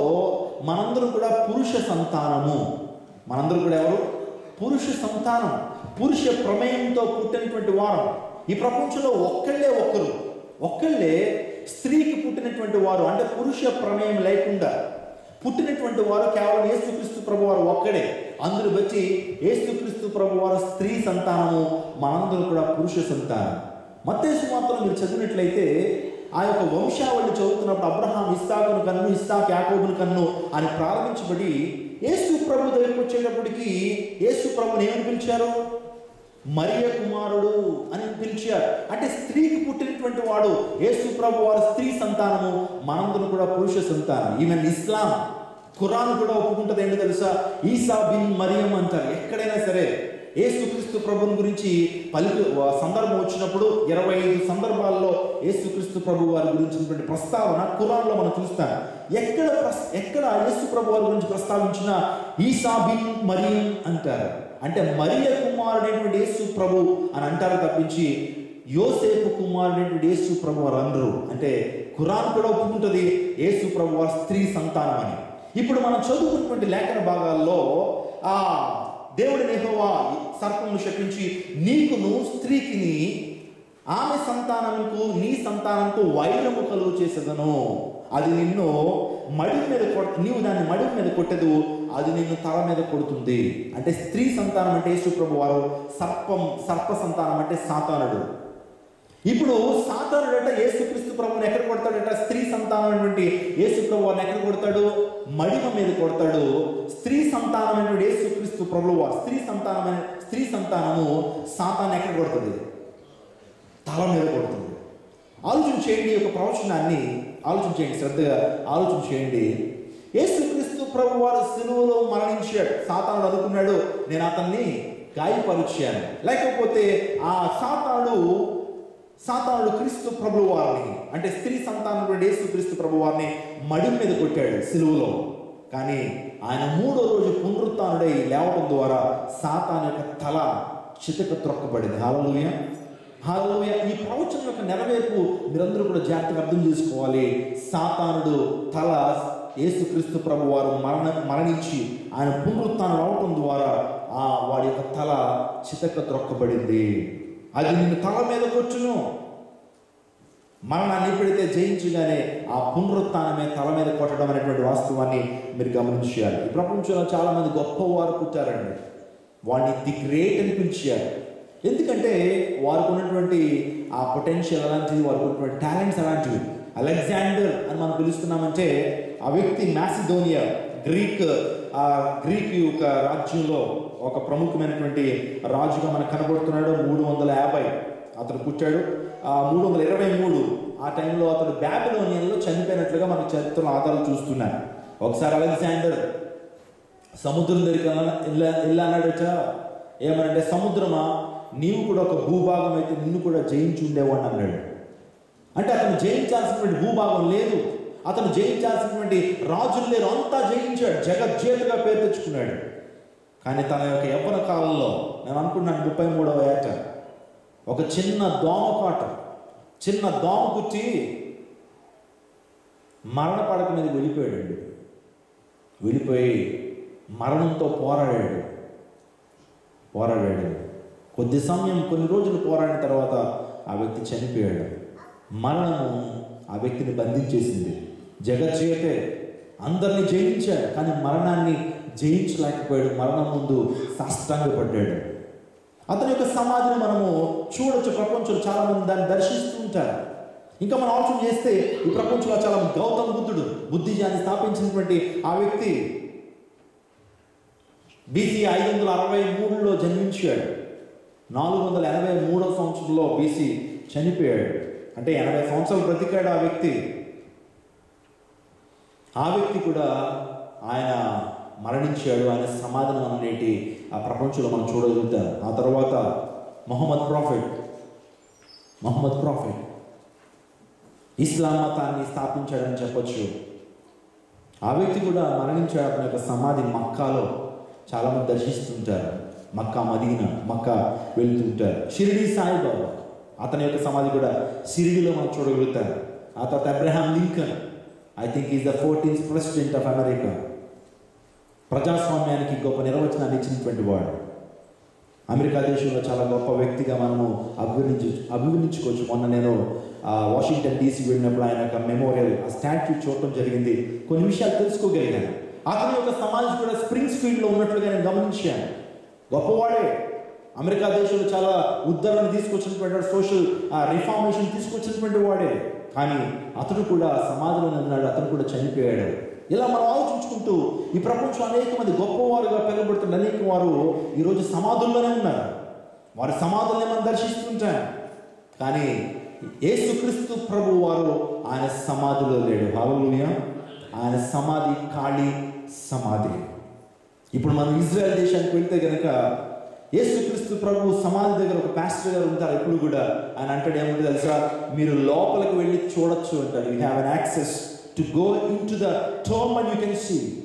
మనందరం కూడా పురుష సంతానము. మనందరం కూడా ఎవరు? పురుష సంతానం పురుష ప్రమేయంతో పుట్టినటువంటి వారం. ఈ ప్రపంచంలో ఒక్కళ్ళే ఒక్కరు. ఒక్కళ్ళే స్త్రీకి పుట్టినటువంటి వారు అంటే పురుష ప్రమేయం లేకుండా పుట్టినటువంటి వారు కేవలం ఏసుక్రీస్తు ప్రభు వారు ఒక్కడే. అందరు వచ్చి ఏసుక్రీస్తు ప్రభు వారు స్త్రీ సంతానము మనందరూ కూడా పురుష సంతానం. మత్తేసు మాత్రం మీరు చదివినట్లయితే ఆ యొక్క వంశావళి చదువుతున్నప్పుడు అబ్రహాం ఇస్సాకును కన్ను ఇస్సాక్ యాకోబును కన్ను అని ప్రారంభించబడి యేసు ప్రభు దగ్గరికి వచ్చేటప్పటికి యేసు ప్రభుని ఏమని పిలిచారు? మరియ కుమారుడు అని పిలిచారు. అంటే స్త్రీకి పుట్టినటువంటి వాడు యేసు ప్రభు వారు స్త్రీ సంతానము మనందరం కూడా పురుష సంతానం. ఈవెన్ ఇస్లాం ఖురాన్ కూడా ఒప్పుకుంటుంది ఏంటో తెలుసా? ఈసా బిన్ మరియం అంటారు. ఎక్కడైనా సరే ఏసుక్రీస్తు ప్రభుని గురించి పలికి సందర్భం వచ్చినప్పుడు ఇరవై ఐదు సందర్భాల్లో ఏసుక్రీస్తు ప్రభు వారి గురించినటువంటి ప్రస్తావన ఖురాన్లో మనం చూస్తాం. ఎక్కడ ఎక్కడ యేసు ప్రభు వారి గురించి ప్రస్తావించిన ఈసాబిన్ మరియం అంటారు. అంటే మరియ కుమారుడైనటువంటి యేసు ప్రభు అని అంటారు తప్పించి యోసేపు కుమారుడైనటువంటి యేసు ప్రభు వారు అనరు అంటే ఖురాన్ కూడా ఒప్పుకుంటుంది యేసు ప్రభు వారు స్త్రీ సంతానం అని. ఇప్పుడు మనం చదువుకున్నటువంటి లేఖన భాగాల్లో ఆ దేవుడి నేహోవా సర్పమును శపించి నీకును స్త్రీకిని ఆమె సంతానంకు నీ సంతానంకు వైరము కలుగు చేసేదను. అది నిన్ను మడి మీద కొ నీవు దాన్ని మడి మీద కొట్టదు అది నిన్ను తల మీద కొడుతుంది. అంటే స్త్రీ సంతానం అంటే యేసుప్రభు వారు సర్పం సర్ప సంతానం అంటే సాతానుడు. ఇప్పుడు సాతానుడు అంటే యేసుక్రీస్తు ప్రభుని ఎక్కడ కొడతాడట? స్త్రీ సంతానమైనటువంటి యేసు ప్రభు వారిని ఎక్కడ కొడతాడు? మడిమ మీద కొడతాడు. స్త్రీ సంతానమైనటువంటి యేసుక్రీస్తు ప్రభు వారు స్త్రీ సంతానమైన స్త్రీ సంతానము సాతాన్ని ఎక్కడ కొడుతుంది? తల మీద కొడుతుంది. ఆలోచన చేయండి ఒక యొక్క ప్రవచనాన్ని. ఆలోచన చేయండి శ్రద్ధగా ఆలోచన చేయండి. యేసుక్రీస్తు ప్రభు వారు సిలువలో మరణించాడు. సాతానుడు అనుకున్నాడు నేను అతన్ని గాయపరిచాను. లేకపోతే ఆ సాతానుడు సాతానుడు క్రీస్తు ప్రభు వారిని అంటే స్త్రీ సంతానం యేసు క్రీస్తు ప్రభు వారిని మడి మీద కొట్టాడు సిలువలో. కానీ ఆయన మూడో రోజు పునరుత్డై లేవడం ద్వారా సాతాను యొక్క తల చితక త్రొక్కబడింది. హాలలోయ హాలలోయ ఈ ప్రవచనం యొక్క నెరవేర్పు మీరందరూ కూడా జాగ్రత్తగా అర్థం చేసుకోవాలి. సాతానుడు తల యేసుక్రీస్తు ప్రభు వారు మరణ మరణించి ఆయన పునరుత్నం రావటం ద్వారా ఆ వాడి యొక్క తల చితక త్రొక్కబడింది. అది నిన్ను తల మీద కూర్చును మరణాన్ని ఎప్పుడైతే జయించగానే ఆ పునరుత్నమే తల మీద కొట్టడం అనేటువంటి వాస్తవాన్ని మీరు గమనించాలి. ఈ ప్రపంచంలో చాలామంది గొప్ప గొప్పవారు పుట్టారండి. వాడిని ది గ్రేట్ అని పిలిచారు. ఎందుకంటే వారికి ఉన్నటువంటి ఆ పొటెన్షియల్ అలాంటిది వారికి ఉన్నటువంటి టాలెంట్స్ అలాంటివి. అలెగ్జాండర్ అని మనం పిలుస్తున్నామంటే ఆ వ్యక్తి మ్యాసిడోనియా గ్రీక్ ఆ గ్రీక్ యొక్క రాజ్యంలో ఒక ప్రముఖమైనటువంటి రాజుగా మనకు కనబడుతున్నాడు మూడు వందల యాభై. అతను పుట్టాడు. ఆ మూడు వందల ఇరవై మూడు ఆ టైంలో అతను బ్యాబిలోనియన్లో చనిపోయినట్లుగా మన చరిత్రలో ఆధారాలు చూస్తున్నాను ఒకసారి అలెగ్జాండర్ సముద్రం దగ్గరికి వెళ్ళ- వెళ్ళ- వెళ్ళన్నాడట ఏమనంటే సముద్రమా? నీవు కూడా ఒక భూభాగం అయితే నిన్ను కూడా జయించి ఉండేవాడిని అన్నాడు. అంటే అతను జయించాల్సినటువంటి భూభాగం లేదు. అతను జయించాల్సినటువంటి రాజులు లేరు. అంతా జయించాడు. జగజ్జేతుగా పేరు తెచ్చుకున్నాడు. కానీ తన యొక్క యవ్వన కాలంలో నేను అనుకున్నాను ముప్పై మూడవ ఏట ఒక చిన్న దోమ పాట చిన్న దోమ కుట్టి మరణ పడక మీద వెళ్ళిపోయాడు వెళ్ళిపోయి మరణంతో పోరాడాడు. పోరాడాడు కొద్ది సమయం కొన్ని రోజులు పోరాడిన తర్వాత ఆ వ్యక్తి చనిపోయాడు. మరణము ఆ వ్యక్తిని బంధించేసింది. జగజ్జీవితే అందరినీ జయించాడు కానీ మరణాన్ని జయించలేకపోయాడు. మరణం ముందు సాష్టాంగపడ్డాడు అతని యొక్క సమాధిని మనము చూడొచ్చు. ప్రపంచంలో చాలా మంది దాన్ని దర్శిస్తూ ఉంటారు. ఇంకా మనం ఆలోచన చేస్తే ఈ ప్రపంచంలో చాలా గౌతమ బుద్ధుడు బుద్ధిజాన్ని స్థాపించినటువంటి ఆ వ్యక్తి బీసీ ఐదు వందల అరవై మూడులో జన్మించాడు. నాలుగు వందల ఎనభై మూడో సంవత్సరంలో బీసీ చనిపోయాడు. అంటే ఎనభై సంవత్సరాలు బ్రతికాడు ఆ వ్యక్తి. ఆ వ్యక్తి కూడా ఆయన మరణించాడు. ఆయన సమాధానం అనేటి ఆ ప్రపంచంలో మనం చూడగలుగుతాం. ఆ తర్వాత Muhammad prophet Muhammad prophet Islam మతాన్ని స్థాపించాడని చెప్పొచ్చు. ఆ వ్యక్తి కూడా మరణించాడు. అతని యొక్క సమాధి మక్కాలో చాలామంది దర్శిస్తుంటారు. మక్కా మదీన మక్కా వెళ్తుంటారు షిరిడి సాయిబాబా. అతని యొక్క సమాధి కూడా షిరిడిలో మనం చూడగలుగుతాం. ఆ తర్వాత Abraham Lincoln. I think is the fourteenth president of America ప్రజాస్వామ్యానికి గొప్ప నిర్వచనాన్ని ఇచ్చినటువంటి వాడు. అమెరికా దేశంలో చాలా గొప్ప వ్యక్తిగా మనము అభివర్ణించు అభివర్ణించుకోవచ్చు. మొన్న నేను వాషింగ్టన్ డీసీ వెళ్ళినప్పుడు ఆయన యొక్క మెమోరియల్ ఆ స్టాచ్యూ చూడటం జరిగింది. కొన్ని విషయాలు తెలుసుకోగలిగాను. అతని యొక్క సమాజం కూడా స్ప్రింగ్స్ ఫీల్డ్లో ఉన్నట్లుగా నేను గమనించాను. గొప్పవాడే. అమెరికా దేశంలో చాలా ఉద్ధరణ తీసుకొచ్చినటువంటి వాడు, సోషల్ రిఫార్మేషన్ తీసుకొచ్చినటువంటి వాడే. కానీ అతడు కూడా సమాజంలో ఉన్నాడు అతను కూడా చనిపోయాడు. ఇలా మనం ఆలోచించుకుంటూ ఈ ప్రపంచం అనేక మంది గొప్పవారుగా పిలువబడుతున్న అనేక వారు ఈరోజు సమాధుల్లోనే ఉన్నారు. వారి సమాధుల్ని మనం దర్శిస్తుంటాం కానీ యేసుక్రీస్తు ప్రభు వారు ఆయన సమాధిలో లేడు. హల్లెలూయా. ఆయన సమాధి ఖాళీ సమాధి. ఇప్పుడు మనం ఇజ్రాయెల్ దేశానికి వెళ్తే కనుక యేసుక్రీస్తు ప్రభు సమాధి దగ్గర ఒక పాస్టర్ గారు ఉంటారు. ఎప్పుడు కూడా ఆయన అంటాడు ఏమంటే తెలుసా? మీరు లోపలికి వెళ్ళి చూడొచ్చు అంటాడు. You have an access to go in to the tomb and you can see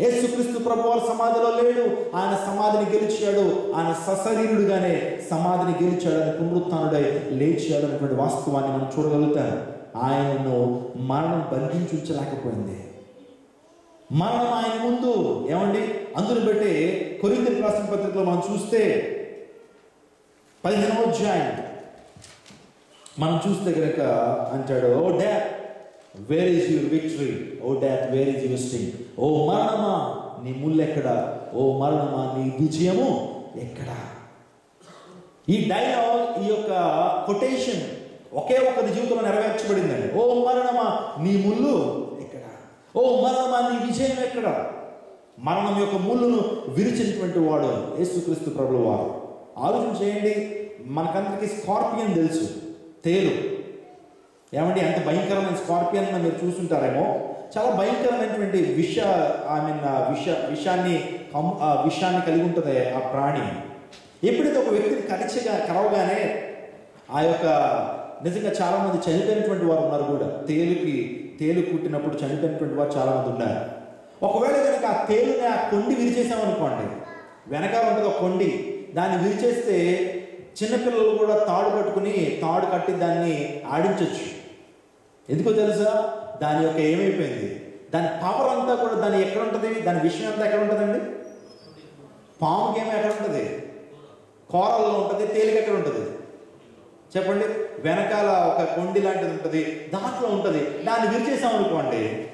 యేసుక్రీస్తు ప్రభు వారు సమాధిలో లేడు. ఆయన సమాధిని గెలిచాడు. ఆయన సశరీరుడుగానే సమాధిని గెలిచాడని పునరుత్డై లేచాడు అనేటువంటి వాస్తవాన్ని మనం చూడగలుగుతాం. ఆయనను మరణం బంధించుంచలేకపోయింది. మరణం ఆయన ముందు. ఏమండి? అందును బట్టి కొరింత రాసిన పత్రికలో మనం చూస్తే పదిహేనవ అధ్యాయం. మనం చూస్తే కనుక అంటాడు O death where is your victory O death where is your sting O మరణమా నీ ముళ్ళు ఎక్కడ? ఓ మరణమా నీ విజయము ఎక్కడ? ఈ డైలాగ్ ఈ యొక్క కొటేషన్ ఒకే ఒక్కరి జీవితంలో నెరవేర్చబడిందండి. ఓ మరణమా నీ ముళ్ళు ఎక్కడ? ఓ మరణమా నీ విజయం ఎక్కడ? మరణం యొక్క మూలను విరిచినటువంటి వాడు యేసుక్రీస్తు ప్రభుల వారు ఆలోచన చేయండి మనకందరికీ స్కార్పియన్ తెలుసు తేలు. ఏమండి అంత భయంకరమైన స్కార్పియన్ మీరు చూస్తుంటారేమో? చాలా భయంకరమైనటువంటి విష ఐ మీన్ విష విషాన్ని కం- ఆ విషాన్ని కలిగి ఉంటుంది ఆ ప్రాణి. ఎప్పుడైతే ఒక వ్యక్తిని కరిచగా కరవగానే ఆ యొక్క నిజంగా చాలామంది చనిపోయినటువంటి వారు ఉన్నారు కూడా. తేలుకి తేలు కుట్టినప్పుడు చనిపోయినటువంటి వారు చాలా మంది ఉన్నారు. ఒకవేళ కనుక ఆ తేలుని ఆ కొండి విరిచేసామనుకోండి వెనకాల ఉంటుంది ఒక కొండి దాన్ని విరిచేస్తే చిన్నపిల్లలు కూడా తాడు కట్టుకుని తాడు కట్టి దాన్ని ఆడించవచ్చు ఎందుకో తెలుసా? దాని యొక్క ఏమైపోయింది? దాని పవర్ అంతా కూడా దాని ఎక్కడ ఉంటుంది? దాని విషయం అంతా ఎక్కడ ఉంటుందండి? పాముకి ఏమో ఎక్కడ ఉంటుంది? కోరల్లో ఉంటుంది తేలిక ఎక్కడ ఉంటుంది? చెప్పండి. వెనకాల ఒక కొండి లాంటిది ఉంటుంది దాంట్లో ఉంటుంది. దాన్ని విరిచేసాం అనుకోండి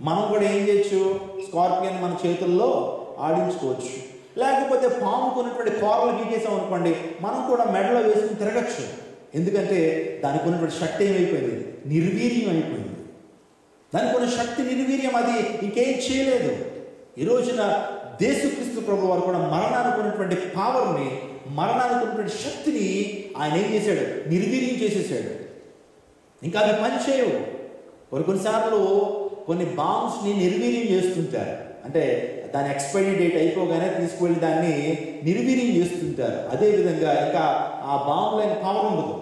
మనం కూడా ఏం చేయొచ్చు? స్కార్పియన్ మన చేతుల్లో ఆడించుకోవచ్చు. లేకపోతే పాము కొన్నటువంటి కూరలు గీకేసాం అనుకోండి మనం కూడా మెడలో వేసుకుని తిరగచ్చు. ఎందుకంటే దానికి ఉన్నటువంటి శక్తి ఏమైపోయింది? నిర్వీర్యం అయిపోయింది. దానికి ఉన్న శక్తి నిర్వీర్యం అది. ఇంకేం చేయలేదు. ఈ రోజున దేశక్రీస్తు ప్రభు వారు కూడా మరణానికి ఉన్నటువంటి పావర్ని మరణానికి ఉన్నటువంటి శక్తిని ఆయన ఏం చేశాడు? నిర్వీర్యం చేసేసాడు. ఇంకా అవి పనిచేయవు. కొన్ని కొన్నిసార్లు కొన్ని బాంబ్స్ని నిర్వీర్యం చేస్తుంటారు. అంటే దాని ఎక్స్పైరీ డేట్ అయిపోగానే తీసుకువెళ్ళి దాన్ని నిర్వీర్యం చేస్తుంటారు. అదేవిధంగా ఇంకా ఆ బాంబులైన పవర్ ఉండదు.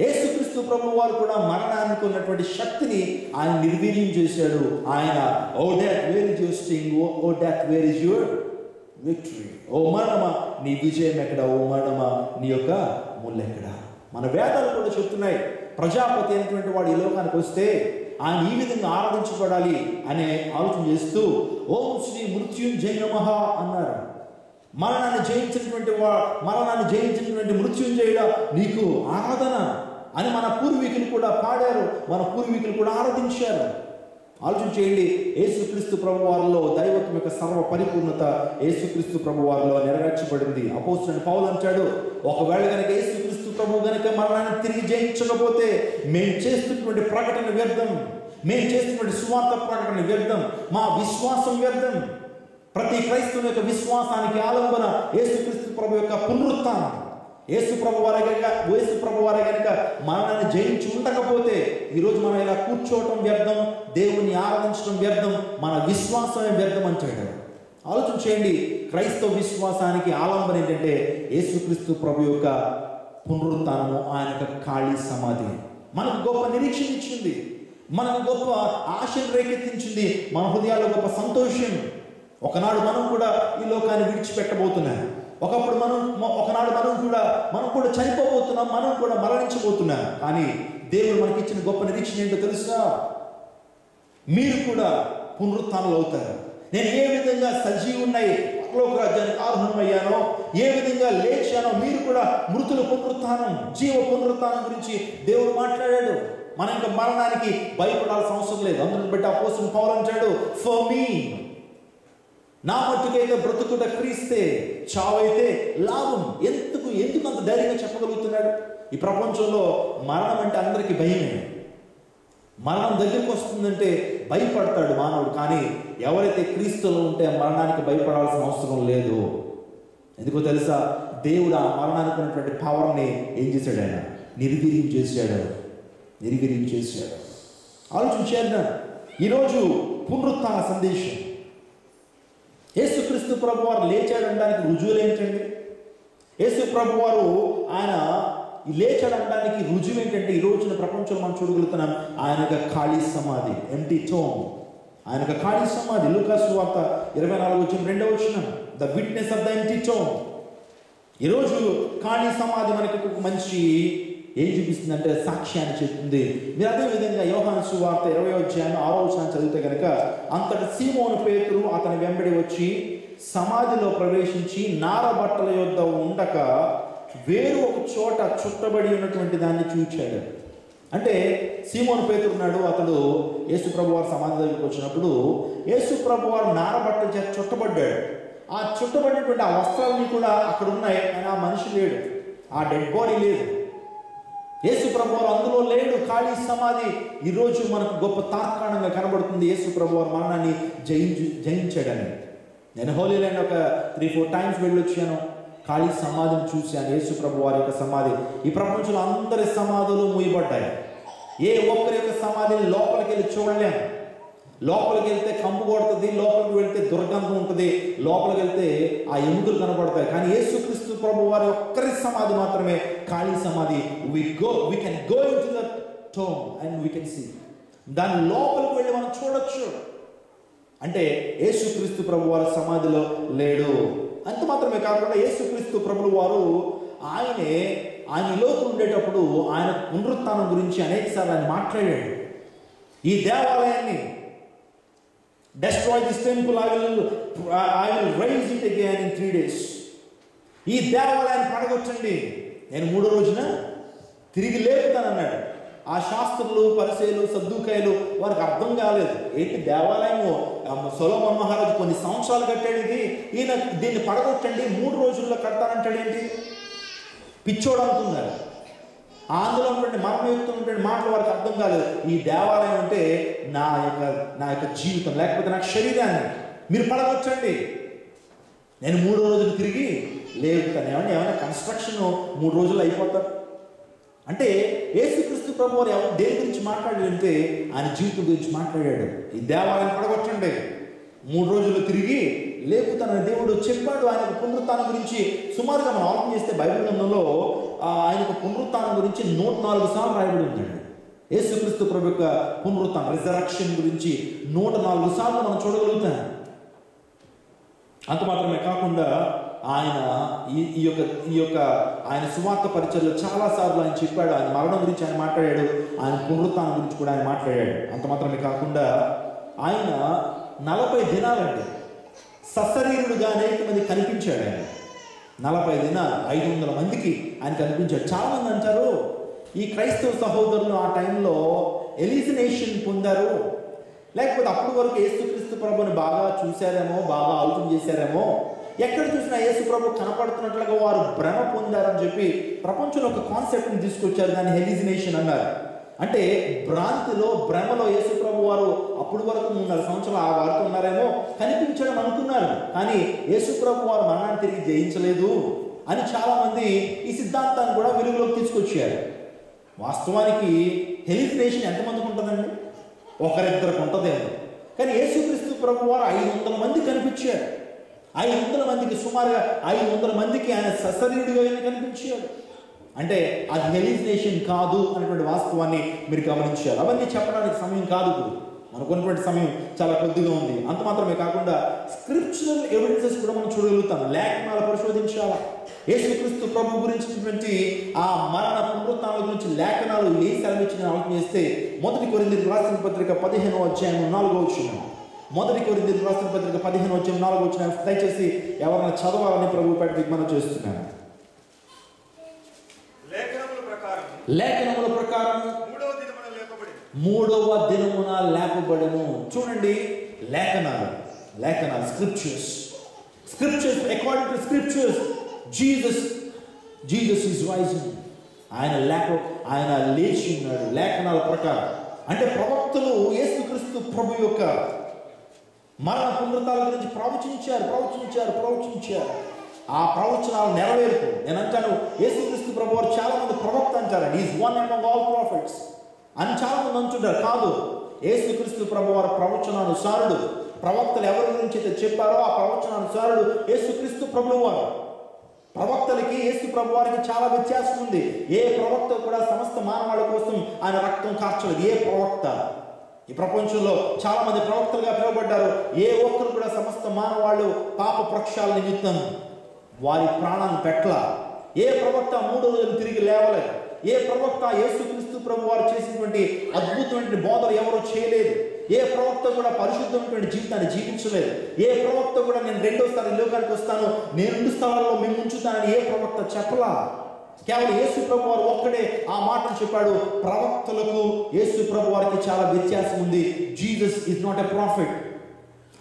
ఏసుక్రీస్తు ప్రభు వారు కూడా మరణానికి ఉన్నటువంటి శక్తిని ఆయన నిర్వీర్యం చేశాడు. ఆయన O death where is your sting O death where is your victory O మరణమా? నీ విజయం ఎక్కడ? ఓ మరణమా? నీ యొక్క ముళ్ళు ఎక్కడ మన వేదాలు కూడా చెప్తున్నాయి. ప్రజాపతి అయినటువంటి వాడు ఈ లోకానికి వస్తే ఆయన ఈ విధంగా ఆరాధించబడాలి అనే ఆలోచన చేస్తూ ఓం శ్రీ మృత్యుంజయ నమః అన్నారు. మరణాన్ని జయించినటువంటి వా మరణాన్ని జయించినటువంటి మృత్యుంజయుడ నీకు ఆరాధన అని మన పూర్వీకులు కూడా పాడారు మన పూర్వీకులు కూడా ఆరాధించారు. ఆలోచన చేయండి యేసుక్రీస్తు ప్రభు వారిలో దైవత్వం యొక్క సర్వ పరిపూర్ణత యేసుక్రీస్తు ప్రభు వారిలో నెరవేర్చబడింది. అపోస్తున్న పౌలు అంటాడు ఒకవేళ కనుక యేసుక్రీస్తు ప్రభు గనుక మరణాన్ని తిరిగి జయించకపోతే మేము చేస్తున్నటువంటి ప్రకటన వ్యర్థం. మేము చేస్తున్నటువంటి సువార్త ప్రకటన వ్యర్థం. మా విశ్వాసం వ్యర్థం. ప్రతి క్రైస్తవుని యొక్క విశ్వాసానికి ఆలంబన యేసుక్రీస్తు ప్రభు యొక్క పునరుత్నం యేసు ప్రభు వారి కనుక యేసు ప్రభు వారి కనుక మరణాన్ని జయించి ఉండకపోతే ఈరోజు మనం ఇలా కూర్చోవటం వ్యర్థం దేవుని ఆరాధించడం వ్యర్థం మన విశ్వాసమే వ్యర్థం అంటాడు ఆలోచన చేయండి. క్రైస్తవ విశ్వాసానికి ఆలంబన ఏంటంటే యేసుక్రీస్తు ప్రభు యొక్క పునరుత్నము ఆయన యొక్క ఖాళీ సమాధి. మనకు గొప్ప నిరీక్షణ ఇచ్చింది మనకు గొప్ప ఆశను రేకెత్తించింది. మన హృదయాల్లో గొప్ప సంతోషం. ఒకనాడు మనం కూడా ఈ లోకాన్ని విడిచిపెట్టబోతున్నాం. ఒకప్పుడు మనం ఒకనాడు మనం కూడా మనం కూడా చనిపోబోతున్నాం. మనం కూడా మరణించబోతున్నాం. కానీ దేవుడు మనకి ఇచ్చిన గొప్ప నిరీక్షణ ఏంటో తెలుసా? మీరు కూడా పునరుత్నాలు అవుతారు. నేను ఏ విధంగా సజీవున్నాయి లోకరాజ్యానికి రాజ్యానికి ఏ విధంగా లేచానో మీరు కూడా మృతుల పునరుత్నం జీవ పునరుత్నం గురించి దేవుడు మాట్లాడాడు. మనం ఇంకా మరణానికి భయపడాల్సిన అవసరం లేదు. అందులో బట్టి అపోసం పౌలు అంటాడు ఫర్ మీ నా మట్టుకైతే బ్రతుకుట క్రీస్తే చావైతే లాభం. ఎందుకు ఎందుకు అంత ధైర్యంగా చెప్పగలుగుతున్నాడు? ఈ ప్రపంచంలో మరణం అంటే అందరికీ భయమే. మరణం దగ్గరికి వస్తుందంటే భయపడతాడు మానవుడు. కానీ ఎవరైతే క్రీస్తులో ఉంటే మరణానికి భయపడాల్సిన అవసరం లేదు. ఎందుకో తెలుసా? దేవుడు ఆ మరణానికి ఉన్నటువంటి పవర్ని ఏం చేశాడు ఆయన? నిర్వీర్యం చేశాడు. నిర్వీర్యం చేశాడు. ఆలోచించాడు ఈరోజు పునరుత్న సందేశం. యేసుక్రీస్తు ప్రభు వారు లేచాడు అనడానికి రుజువులు ఏంటండి? యేసు ప్రభు వారు ఆయన ఈ అనడానికి రుజువు ఏంటంటే ఈ రోజున ప్రపంచంలో మనం చూడగలుగుతున్నాం ఆయన యొక్క ఖాళీ సమాధి ఎంటీ టోమ్ ఆయన యొక్క ఖాళీ సమాధి లూకాసు వార్త ఇరవై నాలుగు వచ్చిన రెండవ వచ్చిన the witness of the empty tomb ఈరోజు ఖాళీ సమాధి మనకి ఒక మంచి ఏం చూపిస్తుందంటే సాక్ష్యాన్ని చెప్తుంది. మీరు అదేవిధంగా యోహాను సువార్త ఇరవై అధ్యాయం ఆరో వచ్చిన చదివితే కనుక అంతటి సీమోను పేతురు అతని వెంబడి వచ్చి సమాధిలో ప్రవేశించి నార బట్టల యొద్ద ఉండక వేరు ఒక చోట చుట్టబడి ఉన్నటువంటి దాన్ని చూచాడు. అంటే సీమోన్ పేతురు ఉన్నాడు అతడు యేసు ప్రభు వారు సమాధి దగ్గరికి వచ్చినప్పుడు యేసు ప్రభు వారు నారబట్ట చేత చుట్టబడ్డాడు. ఆ చుట్టబడినటువంటి ఆ వస్త్రాలన్నీ కూడా అక్కడ ఉన్నాయి కానీ ఆ మనిషి లేడు. ఆ డెడ్ బాడీ లేదు. యేసు ప్రభు వారు అందులో లేడు ఖాళీ సమాధి. ఈరోజు మనకు గొప్ప తాత్కాణంగా కనబడుతుంది యేసు ప్రభు వారు మరణాన్ని జయించు జయించాడని. నేను హోలీ ల్యాండ్ ఒక త్రీ ఫోర్ టైమ్స్ వెళ్ళొచ్చాను. ఖాళీ సమాధిని చూశాను యేసు ప్రభు వారి యొక్క సమాధి. ఈ ప్రపంచంలో అందరి సమాధులు మూయబడ్డాయి. ఏ ఒక్కరి యొక్క సమాధిని లోపలికి వెళ్ళి చూడలేము లోపలికి వెళ్తే కంపు కొడుతుంది లోపలికి వెళ్తే దుర్గంధం ఉంటుంది లోపలికి వెళ్తే ఆ ఎముకలు కనబడతాయి. కానీ యేసుక్రీస్తు ప్రభు వారి ఒక్కరి సమాధి మాత్రమే. ఖాళీ సమాధి. We go we can go in to the tomb and we can see దాని లోపలికి వెళ్ళి మనం చూడొచ్చు. అంటే యేసుక్రీస్తు ప్రభు వారి సమాధిలో లేడు. అంత మాత్రమే కాకుండా యేసుక్రీస్తు ప్రభులు వారు ఆయనే ఆయన లోపు ఉండేటప్పుడు ఆయన పునరుత్నం గురించి అనేకసార్లు ఆయన మాట్లాడాడు. ఈ దేవాలయాన్ని destroy this temple I will I will raise it again in three days ఈ దేవాలయాన్ని పడగొట్టండి. నేను మూడో రోజున తిరిగి లేపుతానన్నాడు. ఆ శాస్త్రులు పరిచయలు సద్దుకాయలు వారికి అర్థం కాలేదు. ఏంటి దేవాలయము? సొలోమన్ మహారాజు కొన్ని సంవత్సరాలు కట్టాడు ఇది. ఈయన దీన్ని పడగొట్టండి మూడు రోజుల్లో కడతానంటాడు ఏంటి? పిచ్చోడు అనుకున్నారు. అందులో ఉన్నటువంటి మర్మయుక్తమైనటువంటి మాటలు వారికి అర్థం కాలేదు. ఈ దేవాలయం అంటే నా యొక్క నా యొక్క జీవితం లేకపోతే నా శరీరాన్ని. మీరు పడగొచ్చండి నేను మూడు రోజులు తిరిగి లేదు కానీ ఏమైనా ఏమైనా కన్స్ట్రక్షన్ మూడు రోజులు అయిపోతారు? అంటే యేసుక్రీస్తు ప్రభు వారు ఎవరు? దేని గురించి మాట్లాడాడంటే ఆయన జీవితం గురించి మాట్లాడాడు. ఈ దేవాలయం పడగొట్టండి. మూడు రోజులు తిరిగి లేపుతానని దేవుడు చెప్పాడు. ఆయన పునరుత్థానం గురించి సుమారుగా మనం ఆలోచన చేస్తే బైబిల్ గ్రంథంలో ఆ, పునరుత్థానం గురించి నూట నాలుగు సార్లు రాయబడి ఉందండి యేసుక్రీస్తు ప్రభు యొక్క పునరుత్థానం రిజరక్షన్ గురించి నూట నాలుగు సార్లు మనం చూడగలుగుతాం. అంత మాత్రమే కాకుండా ఆయన ఈ ఈ యొక్క ఈ యొక్క ఆయన సువార్త పరిచయలో చాలా సార్లు ఆయన చెప్పాడు. ఆయన మరణం గురించి ఆయన మాట్లాడాడు. ఆయన పునరుత్నం గురించి కూడా ఆయన మాట్లాడాడు. అంత మాత్రమే కాకుండా ఆయన నలభై దినాలండి సశరీరుడుగా అనేక మంది కనిపించాడు ఆయన. నలభై దినాలు ఐదు వందల మందికి ఆయన కనిపించాడు. చాలామంది అంటారు ఈ క్రైస్తవ సహోదరులు ఆ టైంలో ఎలిజినేషన్ పొందారు. లేకపోతే అప్పటి వరకు యేసుక్రీస్తు ప్రభుని బాగా చూశారేమో బాగా ఆలోచన చేశారేమో. ఎక్కడ చూసినా యేసు ప్రభు కనపడుతున్నట్లుగా వారు భ్రమ పొందారని చెప్పి ప్రపంచంలో ఒక కాన్సెప్ట్ని తీసుకొచ్చారు దాన్ని హెలిజినేషన్ అన్నారు. అంటే భ్రాంతిలో భ్రమలో యేసు ప్రభు వారు అప్పుడు వరకు మూడున్నర సంవత్సరాలు ఆ వారితో ఉన్నారేమో కనిపించడం అనుకున్నారు. కానీ యేసు ప్రభు వారు మరణాన్ని తిరిగి జయించలేదు అని చాలామంది ఈ సిద్ధాంతాన్ని కూడా వెలుగులోకి తీసుకొచ్చారు. వాస్తవానికి హెలిజినేషన్ ఎంతమందికి ఉంటుందండి? ఒకరిద్దరికి ఉంటుందేమో. కానీ యేసుక్రీస్తు ప్రభు వారు ఐదు వందల మంది కనిపించారు. ఐదు వందల మందికి సుమారుగా ఐదు వందల మందికి ఆయన సశరీరుడిగా ఆయన కనిపించాడు. అంటే అది హెలిజినేషన్ కాదు అనేటువంటి వాస్తవాన్ని మీరు గమనించాలి అవన్నీ చెప్పడానికి సమయం కాదు ఇప్పుడు మనకున్నటువంటి సమయం చాలా కొద్దిగా ఉంది. అంత మాత్రమే కాకుండా స్క్రిప్చురల్ ఎవిడెన్సెస్ కూడా మనం చూడగలుగుతాం. లేఖనాలు పరిశోధించాలా? యేసుక్రీస్తు ప్రభు గురించినటువంటి ఆ మరణ పునరుత్నాల గురించి లేఖనాలు ఏ సెలవిచ్చిన ఆలోచన చేస్తే మొదటి కొరింది రాసిన పత్రిక పదిహేను అధ్యాయం నాలుగో వచ్చిన మొదటి కొరింది రాసిన పత్రిక పదిహేను అధ్యాయం నాలుగో వచ్చిన దయచేసి ఎవరైనా చదవాలని ప్రభు మీకు మనం చేస్తున్నాను. లేఖనముల ప్రకారం లేఖనముల ప్రకారం మూడవ దినమున లేపబడింది మూడవ దినమున లేపబడను. చూడండి లేఖనాలు లేఖనాలు scriptures scriptures according to scriptures Jesus Jesus is rising ఆయన లేక ఆయన లేచి ఉన్నాడు. లేఖనాల ప్రకారం. అంటే ప్రవక్తలు యేసుక్రీస్తు ప్రభు యొక్క మరణ పునరుతాల గురించి ప్రవచించారు ప్రవచించారు ప్రవచించారు. ఆ ప్రవచనాలు నెరవేరుతూ నేను అంటాను యేసుక్రీస్తు ప్రభు వారు చాలా మంది ప్రవక్త అంటారు. Is one among all prophets అని చాలా మంది అంటుంటారు. కాదు యేసుక్రీస్తు ప్రభు వారి ప్రవచనానుసారుడు. ప్రవక్తలు ఎవరి గురించి అయితే చెప్పారో ఆ ప్రవచనానుసారుడు యేసుక్రీస్తు ప్రభు వారు ప్రవక్తలకి యేసు ప్రభు వారికి చాలా వ్యత్యాసం ఉంది. ఏ ప్రవక్త కూడా సమస్త మానవాళి కోసం ఆయన రక్తం కార్చలేదు. ఏ ప్రవక్త? ఈ ప్రపంచంలో చాలా మంది ప్రవక్తలుగా పిలువబడ్డారు. ఏ ఒక్కరు కూడా సమస్త మానవాళ్ళు పాప ప్రక్షాళ నిమిత్తం వారి ప్రాణాన్ని పెట్ల ఏ ప్రవక్త మూడు రోజులు తిరిగి లేవలేదు. ఏ ప్రవక్త యేసుక్రీస్తు ప్రభు వారు చేసినటువంటి అద్భుతమైన బోధలు ఎవరో చేయలేదు. ఏ ప్రవక్త కూడా పరిశుద్ధమైనటువంటి జీవితాన్ని జీవించలేదు. ఏ ప్రవక్త కూడా నేను రెండోసారి లోకానికి వస్తాను నేను రెండు స్థలాల్లో మేము ఉంచుతానని ఏ ప్రవక్త చెప్పలా. కేవలం యేసు ప్రభు వారు ఒక్కడే ఆ మాటను చెప్పాడు. ప్రవక్తలకు యేసు ప్రభు వారికి చాలా వ్యత్యాసం ఉంది. Jesus is not a prophet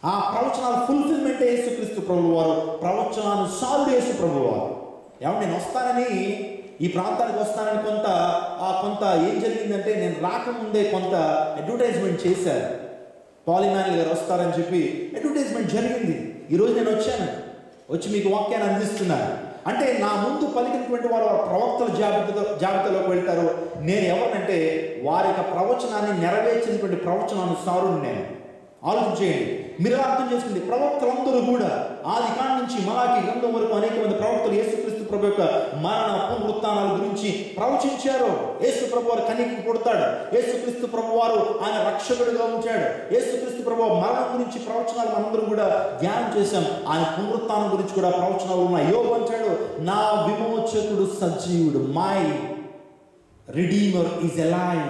ఆ ప్రవచనాల ఫుల్ఫిల్మెంట్ యేసుక్రీస్తు ప్రభు వారు ప్రవచనానుసారుడు యేసు ప్రభు వారు ఏమన్నా నేను వస్తానని ఈ ప్రాంతానికి వస్తానని కొంత ఆ కొంత ఏం జరిగిందంటే నేను రాకముందే కొంత అడ్వర్టైజ్మెంట్ చేశారు పాలిమానిల్ గారు వస్తారని చెప్పి అడ్వర్టైజ్మెంట్ జరిగింది. ఈరోజు నేను వచ్చాను. వచ్చి మీకు వాక్యాన్ని అందిస్తున్నాను. అంటే నా ముందు పలికినటువంటి వారు వారి ప్రవక్తల జాబితా జాబితాలోకి వెళ్తారు. నేను ఎవరినంటే వారి యొక్క ప్రవచనాన్ని నెరవేర్చినటువంటి ప్రవచనానుసారుడు నేను. ఆలోచించేయండి మీరు అర్థం చేసుకుంది ప్రవక్తలందరూ కూడా ఆది కాండ నుంచి మలాకి గంధం వరకు అనేక మంది ప్రవక్తలు యేసుక్రీస్తు ప్రభు యొక్క మరణ పునరుత్నాల గురించి ప్రవచించారు. యేసు ప్రభు వారు కనికి పుడతాడు యేసుక్రీస్తు ప్రభు వారు ఆయన రక్షకుడిగా ఉంచాడు. యేసుక్రీస్తు ప్రభు మరణం గురించి ప్రవచనాలు మనందరం కూడా ధ్యానం చేశాం. ఆయన పునరుత్నం గురించి కూడా ప్రవచనాలు ఉన్నాయి. యోగు అంటాడు నా విమోచకుడు సజీవుడు. మై రిడీమర్ ఈజ్ ఎలైవ్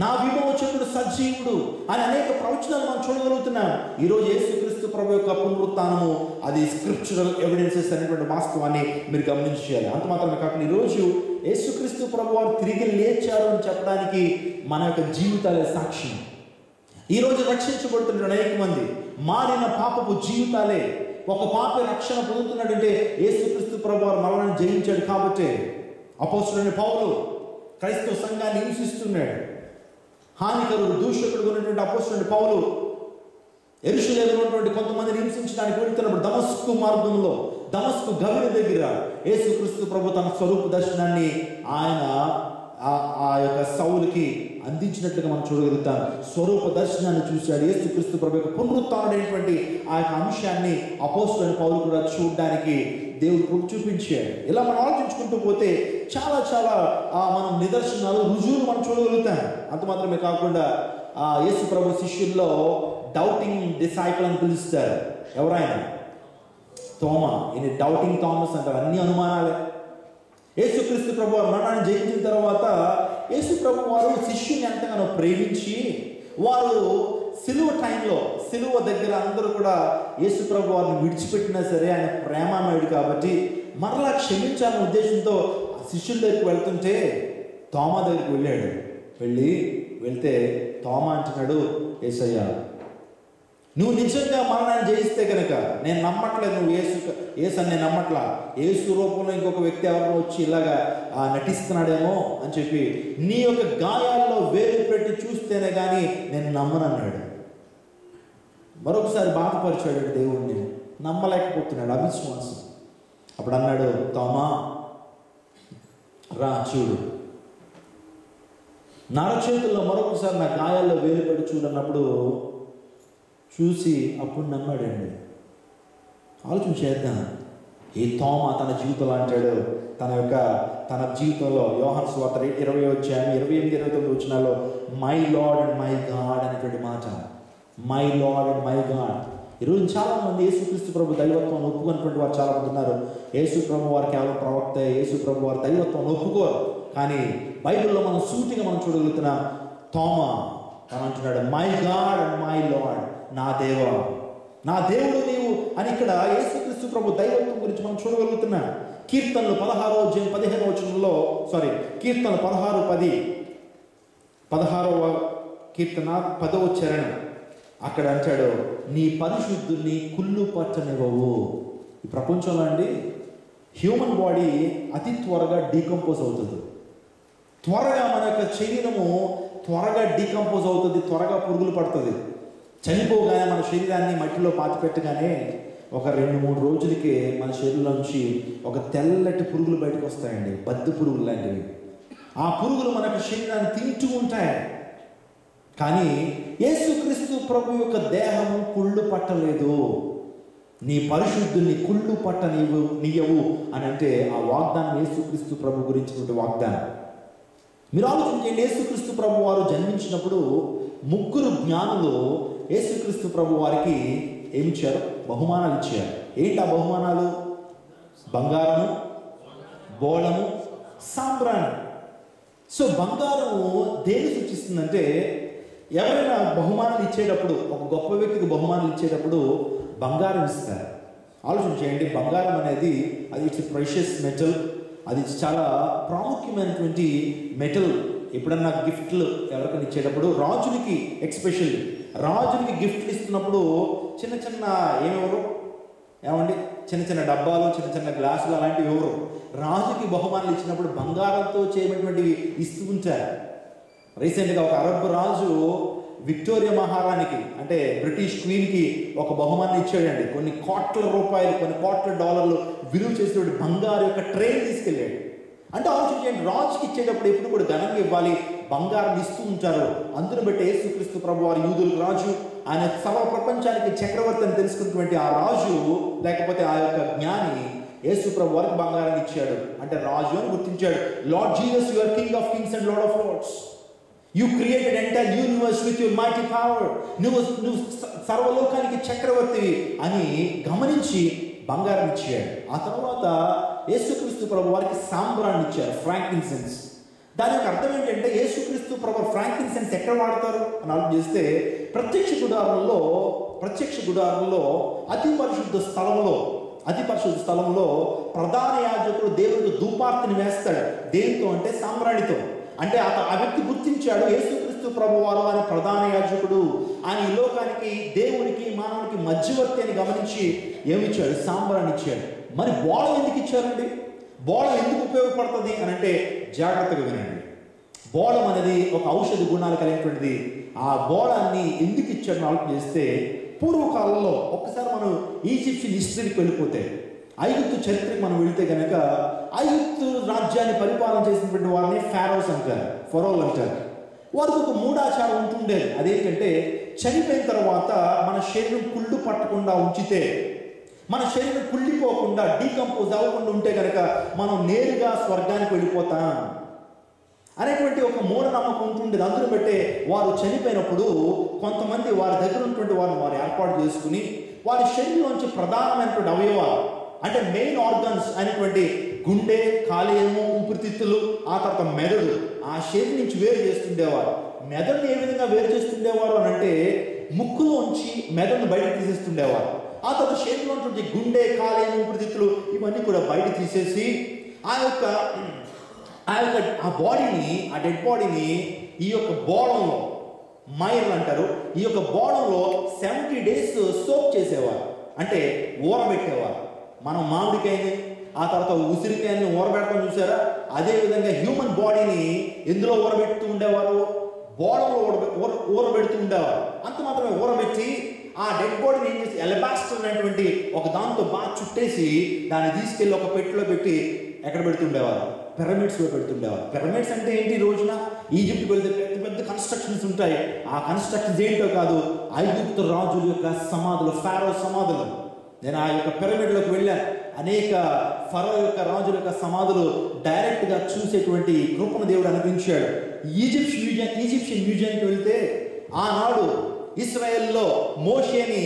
నా విమోచకుడు సజీవుడు అని అనేక ప్రవచనాలు మనం చూడగలుగుతున్నాం. ఈరోజు యేసుక్రీస్తు ప్రభు యొక్క పునరుత్నము అది స్క్రిప్చురల్ ఎవిడెన్సెస్ అనేటువంటి వాస్తవాన్ని మీరు గమనించాలి అంత మాత్రమే కాకుండా ఈరోజు యేసుక్రీస్తు ప్రభు వారు తిరిగి లేచారు అని చెప్పడానికి మన యొక్క జీవితాలే సాక్ష్యం. ఈరోజు రక్షించబడుతున్న అనేక మంది మారిన పాపపు జీవితాలే. ఒక పాప రక్షణ పొందుతున్నాడంటే యేసుక్రీస్తు ప్రభు వారు మరణాన్ని జయించాడు కాబట్టి. అపోస్తుడైన పౌలు క్రైస్తవ సంఘాన్ని హింసిస్తున్నాడు. హానికరుడు దూషకుడు ఉన్నటువంటి అపోస్తుడైన పౌలు ఎరుషులేలో ఉన్నటువంటి కొంతమందిని హింసించడానికి వెళ్తున్నప్పుడు దమస్కు మార్గంలో దమస్కు గవిని దగ్గర యేసుక్రీస్తు ప్రభు తన స్వరూప దర్శనాన్ని ఆయన ఆ- యొక్క సౌలుకి అందించినట్లుగా మనం చూడగలుగుతాం. స్వరూప దర్శనాన్ని చూశాడు యేసుక్రీస్తు ప్రభు యొక్క పునరుత్నమైనటువంటి ఆ యొక్క అంశాన్ని అపోస్తులైన పౌరులు కూడా చూడడానికి దేవుడు కృప చూపించాడు. ఇలా మనం ఆలోచించుకుంటూ పోతే చాలా చాలా ఆ, మనం నిదర్శనాలు రుజువులు మనం చూడగలుగుతాం. అంత మాత్రమే కాకుండా ఆ యేసు ప్రభు శిష్యుల్లో డౌటింగ్ డిసైపుల్ అని పిలుస్తారు. ఎవరైనా తోమ. ఇది డౌటింగ్ థామస్ అంటారు అన్ని అనుమానాలే. యేసుక్రీస్తు ప్రభు మరణాన్ని జయించిన తర్వాత యేసు ప్రభు వారు శిష్యుని ఎంతగానో ప్రేమించి వారు సిలువ టైంలో సిలువ దగ్గర అందరూ కూడా యేసు ప్రభు వారిని విడిచిపెట్టినా సరే ఆయన ప్రేమామయుడు కాబట్టి మరలా క్షమించాలనే ఉద్దేశంతో శిష్యుల దగ్గరికి వెళ్తుంటే తోమా దగ్గరికి వెళ్ళాడు. వెళ్ళి వెళ్తే తోమ అంటున్నాడు ఏసయ్య నువ్వు నిజంగా మరణాన్ని జయిస్తే కనుక నేను నమ్మట్లేదు నువ్వు ఏసు ఏసు అని నేను నమ్మట్లా. ఏసు రూపంలో ఇంకొక వ్యక్తి ఎవరినో వచ్చి ఇలాగా ఆ, నటిస్తున్నాడేమో అని చెప్పి నీ యొక్క గాయాల్లో వేలు పెట్టి చూస్తేనే కానీ నేను నమ్మనన్నాడు. మరొకసారి బాధపరిచాడు దేవుణ్ణి. నమ్మలేకపోతున్నాడు అవిశ్వాసం అప్పుడు అన్నాడు తోమా రా చూడు. నరచేతుల్లో మరొకసారి నా గాయాల్లో వేలు పెట్టి చూడన్నప్పుడు చూసి అప్పుడు నమ్మాడండి. ఆలోచన చేద్దాం. ఈ తోమ తన జీవితంలో అంటాడు? తన యొక్క తన జీవితంలో యోహన్ స్వార్త ఇరవై వచ్చాను ఇరవై ఎనిమిది ఇరవై తొమ్మిది వచ్చినాలో my Lord and my God అనేటువంటి మాట. My Lord and my God ఈరోజు చాలా మంది యేసుక్రీస్తు ప్రభు దైవత్వం ఒప్పుకున్నటువంటి వారు చాలా మంది ఉన్నారు. యేసు ప్రభు వారు కేవలం ప్రవక్త యేసు ప్రభు వారి దైవత్వం ఒప్పుకోరు. కానీ బైబిల్లో మనం సూటిగా మనం చూడగలుగుతున్న తోమ తను అంటున్నాడు my God and my Lord నా దేవా నా దేవుడు నీవు అని ఇక్కడ యేసుక్రీస్తు ప్రభు దైవత్వం గురించి మనం చూడగలుగుతున్నాం కీర్తనలు పదహారో అధ్యాయం పదిహేనో వచనంలో సారీ కీర్తనలు పదహారు పది పదహారవ కీర్తన పదవ చరణం. అక్కడ అంటాడు నీ పరిశుద్ధుల్ని కుళ్ళు పట్టనివ్వవు ఈ ప్రపంచంలో అండి హ్యూమన్ బాడీ అతి త్వరగా డీకంపోజ్ అవుతుంది. త్వరగా మన యొక్క శరీరము త్వరగా డీకంపోజ్ అవుతుంది త్వరగా పురుగులు పడుతుంది. చనిపోగానే మన శరీరాన్ని మట్టిలో పాతి పెట్టగానే ఒక రెండు మూడు రోజులకి మన శరీరం నుంచి ఒక తెల్లటి పురుగులు బయటకు వస్తాయండి. బద్దు పురుగులు లాంటివి. ఆ పురుగులు మన శరీరాన్ని తింటూ ఉంటాయి. కానీ యేసుక్రీస్తు ప్రభు యొక్క దేహము కుళ్ళు పట్టలేదు. నీ పరిశుద్ధుని కుళ్ళు పట్ట నీవు నీయవు అని అంటే ఆ వాగ్దానం యేసుక్రీస్తు ప్రభు గురించినటువంటి వాగ్దానం. మీరు ఆలోచించండి యేసుక్రీస్తు ప్రభు వారు జన్మించినప్పుడు ముగ్గురు జ్ఞానులు యేసుక్రీస్తు ప్రభు వారికి ఏమి ఇచ్చారు? బహుమానాలు ఇచ్చారు. ఏంటి ఆ బహుమానాలు? బంగారము బోళము సాంబ్రాణి. సో బంగారము దేని సూచిస్తుందంటే ఎవరైనా బహుమానాలు ఇచ్చేటప్పుడు ఒక గొప్ప వ్యక్తికి బహుమానాలు ఇచ్చేటప్పుడు బంగారం ఇస్తారు. ఆలోచన చేయండి బంగారం అనేది అది ఇట్స్ ప్రెషియస్ మెటల్ అది చాలా ప్రాముఖ్యమైనటువంటి మెటల్ ఎప్పుడన్నా గిఫ్ట్లు ఎవరికైనా ఇచ్చేటప్పుడు రాజునికి ఎక్స్పెషల్లీ రాజులకి గిఫ్ట్లు ఇస్తున్నప్పుడు చిన్న చిన్న ఏమెవరు? ఏమండి? చిన్న చిన్న డబ్బాలు చిన్న చిన్న గ్లాసులు అలాంటివి ఎవరు? రాజుకి బహుమానులు ఇచ్చినప్పుడు బంగారంతో చేయబడినటువంటివి ఇస్తూ ఉంటారు. రీసెంట్గా ఒక అరబ్ రాజు విక్టోరియా మహారాణికి అంటే బ్రిటిష్ క్వీన్కి ఒక బహుమానం ఇచ్చాడండి. కొన్ని కోట్ల రూపాయలు కొన్ని కోట్ల డాలర్లు విలువ చేసేటువంటి బంగారు యొక్క ట్రైన్ తీసుకెళ్ళాడు. అంటే ఆలోచించండి రాజుకి ఇచ్చేటప్పుడు ఎప్పుడు కూడా ఘనంగా ఇవ్వాలి బంగారం ఇస్తూ ఉంటారో. అందును బట్టి యేసుక్రీస్తు ప్రభు వారి యూదులకు రాజు. ఆయన సర్వ ప్రపంచానికి చక్రవర్తి అని తెలుసుకున్నటువంటి ఆ రాజు లేకపోతే ఆ యొక్క జ్ఞాని యేసు ప్రభు వారికి బంగారం ఇచ్చాడు. అంటే రాజు అని గుర్తించాడు. Lord Jesus your king of kings and lord of lords you created entire universe with your mighty power నువ్వు నువ్వు సర్వలోకానికి చక్రవర్తి అని గమనించి బంగారం ఇచ్చాడు. ఆ తర్వాత యేసుక్రీస్తు ప్రభు వారికి సాంబ్రాన్ని ఇచ్చారు. ఫ్రాంకిన్సెన్స్ దాని యొక్క అర్థం ఏంటంటే యేసుక్రీస్తు ప్రభు ఫ్రాంకిన్సెన్స్ ఎక్కడ వాడతారు అని ఆలోచన చేస్తే ప్రత్యక్ష గుడారంలో ప్రత్యక్ష గుడారంలో అతి పరిశుద్ధ స్థలంలో అతి పరిశుద్ధ స్థలంలో ప్రధాన యాజకుడు దేవుడు ధూపార్తిని వేస్తాడు. దేనితో అంటే సామ్రాణితో. అంటే అత ఆ వ్యక్తి గుర్తించాడు యేసుక్రీస్తు ప్రభు వారు ఆయన ప్రధాన యాజకుడు. ఆయన ఈ లోకానికి దేవునికి మానవునికి మధ్యవర్తి అని గమనించి ఏమిచ్చాడు సాంబ్రాన్ని ఇచ్చాడు. మరి బోళం ఎందుకు ఇచ్చారండి? బోళం ఎందుకు ఉపయోగపడుతుంది అని అంటే జాగ్రత్తగా వినండి. బోళం అనేది ఒక ఔషధ గుణాలు కలిగినటువంటిది. ఆ బోళాన్ని ఎందుకు ఇచ్చాడని ఆలోచన చేస్తే పూర్వకాలంలో ఒక్కసారి మనం ఈజిప్షియన్ హిస్టరీకి వెళ్ళిపోతే ఐగుప్తు చరిత్రకి మనం వెళితే కనుక ఐగుప్తు రాజ్యాన్ని పరిపాలన చేసినటువంటి వారిని ఫారోస్ అంటారు ఫరోల్ అంటారు. వారికి ఒక మూడాచారం ఉంటుండేది. అదేంటంటే చనిపోయిన తర్వాత మన శరీరం కుళ్ళు పట్టకుండా ఉంచితే మన శరీరం కుళ్ళిపోకుండా డీకంపోజ్ అవ్వకుండా ఉంటే కనుక మనం నేరుగా స్వర్గానికి వెళ్ళిపోతాం. అనేటువంటి ఒక మూఢనమ్మకం ఉంటుండేది. అందులో బట్టే వారు చనిపోయినప్పుడు కొంతమంది వారి దగ్గర ఉన్నటువంటి వారిని వారు ఏర్పాటు చేసుకుని వారి శరీరంలోంచి ప్రధానమైనటువంటి అవయవాలు అంటే మెయిన్ ఆర్గన్స్ అనేటువంటి గుండె కాలేయము ఊపిరితిత్తులు ఆ తర్వాత మెదడు ఆ శరీరం నుంచి వేరు చేస్తుండేవారు. మెదడుని ఏ విధంగా వేరు చేస్తుండేవారు అని అంటే ముక్కులోంచి మెదడును బయట తీసేస్తుండేవారు. ఆ తర్వాత శరీరంలో ఉన్నటువంటి గుండె కాలేయం ఊపిరితిత్తులు ఇవన్నీ కూడా బయట తీసేసి ఆ యొక్క ఆ యొక్క ఆ బాడీని ఆ డెడ్ బాడీని ఈ యొక్క బోడంలో మైర్లు అంటారు ఈ యొక్క బోడంలో సెవెంటీ డేస్ సోప్ చేసేవారు. అంటే ఊరబెట్టేవారు. మనం మామిడికాయని ఆ తర్వాత ఉసిరికాయని ఊరబెట్టడం చూసారా? అదే విధంగా హ్యూమన్ బాడీని ఎందులో ఊరబెడుతూ ఉండేవారు? బోడంలో ఊర ఊరబెడుతూ ఉండేవారు. అంత మాత్రమే ఊరబెట్టి ఆ డెడ్ బాడీని ఏం చేసి ఎలబాస్టర్ అనేటువంటి ఒక దాంతో బాగా చుట్టేసి దాన్ని తీసుకెళ్ళి ఒక పెట్టులో పెట్టి ఎక్కడ పెడుతుండేవారు? పిరమిడ్స్లో పెడుతుండేవారు. పిరమిడ్స్ అంటే ఏంటి రోజున? ఈజిప్ట్కి వెళ్తే పెద్ద పెద్ద కన్స్ట్రక్షన్స్ ఉంటాయి. ఆ కన్స్ట్రక్షన్స్ ఏంటో కాదు ఐగుప్తు రాజుల యొక్క సమాధులు ఫారో సమాధులు. నేను ఆ యొక్క పిరమిడ్లోకి వెళ్ళాను అనేక ఫరో యొక్క రాజుల యొక్క సమాధులు డైరెక్ట్గా చూసేటువంటి కృపణ దేవుడు అనిపించాడు. ఈజిప్షియన్ మ్యూజియం ఈజిప్షియన్ మ్యూజియంకి వెళ్తే ఆనాడు ఇస్రాయెల్లో మోషేని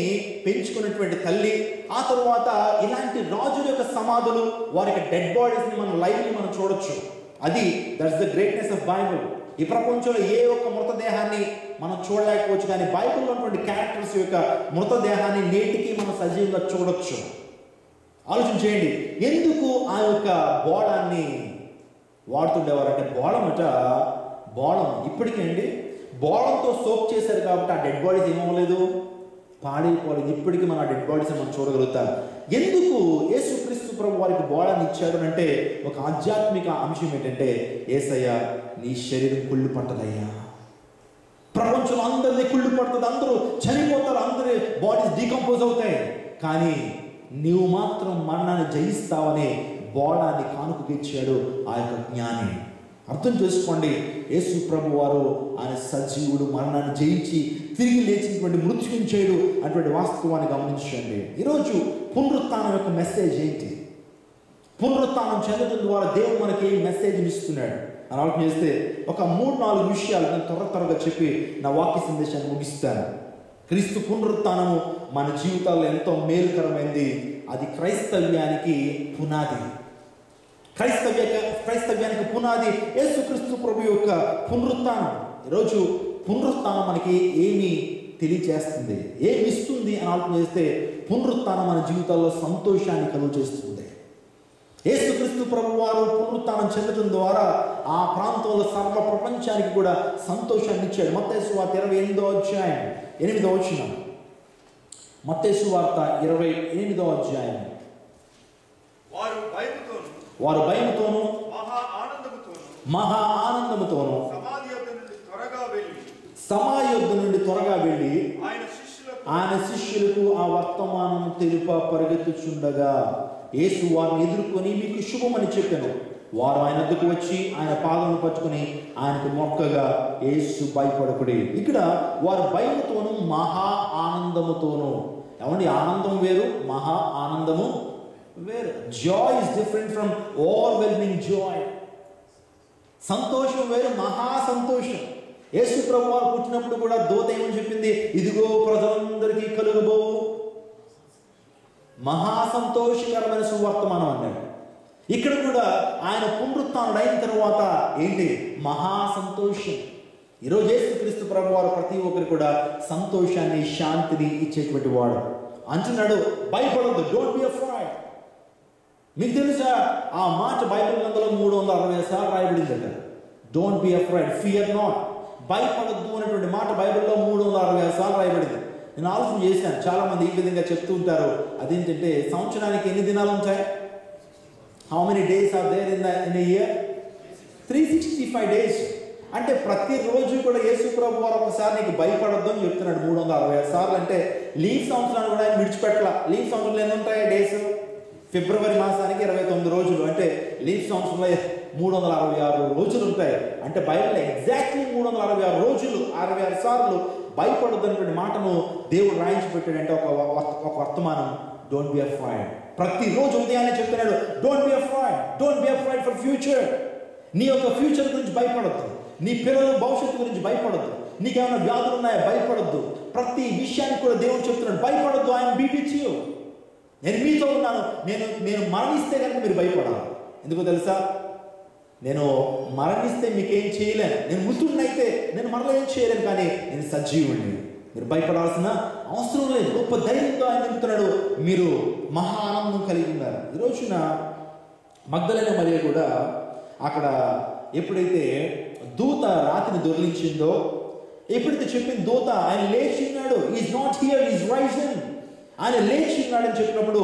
పెంచుకున్నటువంటి తల్లి ఆ తరువాత ఇలాంటి రాజుల యొక్క సమాధులు వారి యొక్క డెడ్ బాడీస్ని మనం లైవ్ని మనం చూడొచ్చు. అది that's the greatness of Bible ఈ ప్రపంచంలో ఏ ఒక్క మృతదేహాన్ని మనం చూడలేకపోవచ్చు కానీ బైబిల్లో ఉన్నటువంటి క్యారెక్టర్స్ యొక్క మృతదేహాన్ని నేటికి మనం సజీవంగా చూడొచ్చు. ఆలోచన చేయండి ఎందుకు ఆ యొక్క బోళాన్ని వాడుతుండేవారంటే బోళమట బోళం ఇప్పటికండి బోళంతో సోప్ చేశారు కాబట్టి ఆ డెడ్ బాడీస్ ఏమవ్వలేదు. పాడైపోలేదు ఇప్పటికీ మనం ఆ డెడ్ బాడీస్ మనం చూడగలుగుతాం. ఎందుకు యేసుక్రీస్తు ప్రభు వారికి బోళాన్ని ఇచ్చాడు అంటే ఒక ఆధ్యాత్మిక అంశం ఏంటంటే ఏసయ్య నీ శరీరం కుళ్ళు పట్టదయ్యా. ప్రపంచంలో అందరిది కుళ్ళు పడుతుంది. అందరూ చనిపోతారు. అందరి బాడీస్ డీకంపోజ్ అవుతాయి. కానీ నీవు మాత్రం మరణాన్ని జయిస్తావనే బోడాన్ని కానుకకిచ్చాడు ఆ యొక్క జ్ఞాని. అర్థం చేసుకోండి. యేసు ప్రభు వారు ఆయన సజీవుడు మరణాన్ని జయించి తిరిగి లేచినటువంటి మృత్యుంచేయుడు అటువంటి వాస్తవాన్ని గమనించండి. ఈరోజు పునరుత్నం యొక్క మెసేజ్ ఏంటి? పునరుత్నం చెందడం ద్వారా దేవుడు మనకి ఏ మెసేజ్ ఇస్తున్నాడు. అని ఆలోచన చేస్తే ఒక మూడు నాలుగు విషయాలు నేను త్వర త్వరగా చెప్పి నా వాక్య సందేశాన్ని ముగిస్తాను. క్రీస్తు పునరుత్నము మన జీవితాల్లో ఎంతో మేలుకరమైంది. అది క్రైస్తవ్యానికి పునాది. క్రైస్తవ్య క్రైస్తవ్యానికి పునాది యేసుక్రీస్తు ప్రభు యొక్క పునరుత్నం ఈరోజు పునరుత్నం మనకి ఏమి తెలియచేస్తుంది ఏమి ఇస్తుంది అని ఆలోచన చేస్తే పునరుత్నం మన జీవితాల్లో సంతోషాన్ని కలుగు చేస్తుంది యేసుక్రీస్తు ప్రభు వారు పునరుత్నం చెందడం ద్వారా ఆ ప్రాంతంలో సర్వ ప్రపంచానికి కూడా సంతోషాన్ని ఇచ్చాడు. మత్తేసు వార్త ఇరవై ఎనిమిదో అధ్యాయం ఎనిమిదో వచ్చిన మత్తేసు వార్త ఇరవై ఎనిమిదో అధ్యాయం. వారు భయముతోను వారు భయంతోనూ మహా ఆనందముతోను సమాయుద్ధ నుండి త్వరగా వెళ్ళి ఆయన శిష్యులకు ఆ వర్తమానం తెలుప పరిగెత్తుచుండగా యేసు వారిని ఎదుర్కొని మీకు శుభమని చెప్పాను. వారు ఆయన వద్దకు వచ్చి ఆయన పాదములు పట్టుకుని ఆయనకు మొక్కగా యేసు భయపడకుడి. ఇక్కడ వారు భయముతోనూ మహా ఆనందముతోనూ. ఏమండి? ఆనందం వేరు మహా ఆనందము వేరు. Joy is different from overwhelming joy సంతోషం వేరు మహా సంతోషం యేసు ప్రభు వారు పుట్టినప్పుడు కూడా దోత ఏమని చెప్పింది? ఇదిగో ప్రజలందరికీ కలుగుబో. మహా సంతోషకరమైన సువర్తమానం అన్నాడు ఇక్కడ కూడా ఆయన పునరుత్థానుడు అయిన తర్వాత ఏంటి? మహా సంతోషం ఈరోజు యేసుక్రీస్తు ప్రభు వారు ప్రతి ఒక్కరు కూడా సంతోషాన్ని శాంతిని ఇచ్చేటువంటి వాడు. అంటున్నాడు భయపడద్దు డోంట్ బి అఫ్రైడ్ మీకు తెలుసా? ఆ మాట బైబిల్ గ్రంథంలో మూడు వందల అరవై సార్లు రాయబడిందట. Don't be afraid fear not భయపడద్దు అనేటువంటి మాట బైబిల్లో మూడు వందల అరవై సార్లు రాయబడింది. నేను ఆలోచన చేశాను. చాలా మంది ఈ విధంగా చెప్తూ ఉంటారు. అదేంటంటే సంవత్సరానికి ఎన్ని దినాలు ఉంటాయి? How many days are there in the in year three sixty five days అంటే ప్రతిరోజు కూడా యేసు ప్రభు వారు ఒకసారి నీకు భయపడద్దు అని చెప్తున్నాడు మూడు వందల అరవై సార్లు. అంటే లీవ్ సంవత్సరాన్ని కూడా ఆయన విడిచిపెట్టల. లీవ్ సంవత్సరాలు ఎన్ని ఉంటాయి? డేస్ ఫిబ్రవరి మాసానికి ఇరవై తొమ్మిది రోజులు. అంటే లీవ్ సంవత్సరంలో మూడు వందల అరవై ఆరు రోజులు ఉంటాయి. అంటే బైబిల్లో ఎగ్జాక్ట్లీ మూడు వందల అరవై ఆరు రోజులు అరవై ఆరు సార్లు భయపడొద్దు అనేటువంటి మాటను దేవుడు రాయించి పెట్టాడంటే ఒక ఒక వర్తమానం. డోంట్ బి అఫ్రైడ్ ప్రతిరోజు ఉదయాన్నే చెప్తున్నాడు don't be afraid don't be afraid for future నీ యొక్క ఫ్యూచర్ గురించి భయపడొద్దు. నీ పిల్లల భవిష్యత్తు గురించి భయపడద్దు. నీకేమైనా వ్యాధులు ఉన్నాయా భయపడద్దు. ప్రతి విషయానికి కూడా దేవుడు చెప్తున్నాడు. భయపడద్దు. ఆయన బీ యూ నేను మీతో ఉన్నాను. నేను నేను మరణిస్తే కనుక మీరు భయపడాలి. ఎందుకో తెలుసా? నేను మరణిస్తే మీకేం చేయలేను. నేను మృతుడినైతే నేను మరలా ఏం చేయలేను. కానీ నేను సజీవుడిని మీరు భయపడాల్సిన అవసరం లేదు. గొప్ప ధైర్యంతో ఆయన చెప్తున్నాడు మీరు మహా ఆనందం కలిగి ఉన్నారు. ఈ రోజున మగ్ధలైన మరియ కూడా అక్కడ ఎప్పుడైతే దూత రాతిని దొరిలించిందో ఎప్పుడైతే చెప్పిన దూత ఆయన లేచి ఉన్నాడు. Is not here is risen ఆయన లేచి ఉన్నాడని చెప్పినప్పుడు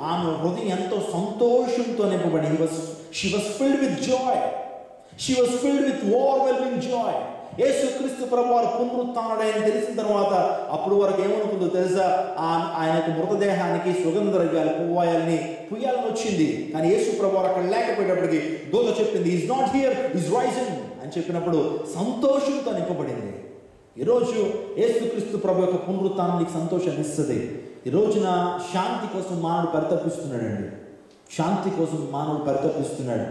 ఆమె హృదయం ఎంతో సంతోషంతో నింపబడి was she was filled with joy she was filled with overwhelming joy యేసుక్రీస్తు ప్రభు వారు పునరుత్డని తెలిసిన తర్వాత అప్పుడు వరకు ఏమనుకుందో తెలుసా? ఆ- ఆయన మృతదేహానికి సుగంధ ద్రవ్యాలు పువ్వాయాలని పుయ్యాలని వచ్చింది. కానీ యేసు ప్రభు వారు అక్కడ లేకపోయేటప్పటికి దూత చెప్పింది is not here is rising అని చెప్పినప్పుడు సంతోషంతో నింపబడింది. ఈరోజు యేసుక్రీస్తు ప్రభు యొక్క పునరుత్థానం నీకు సంతోషాన్ని ఇస్తుంది. ఈ రోజున శాంతి కోసం మానవుడు పరితపిస్తున్నాడండి. శాంతి కోసం మానవుడు పరితపిస్తున్నాడు.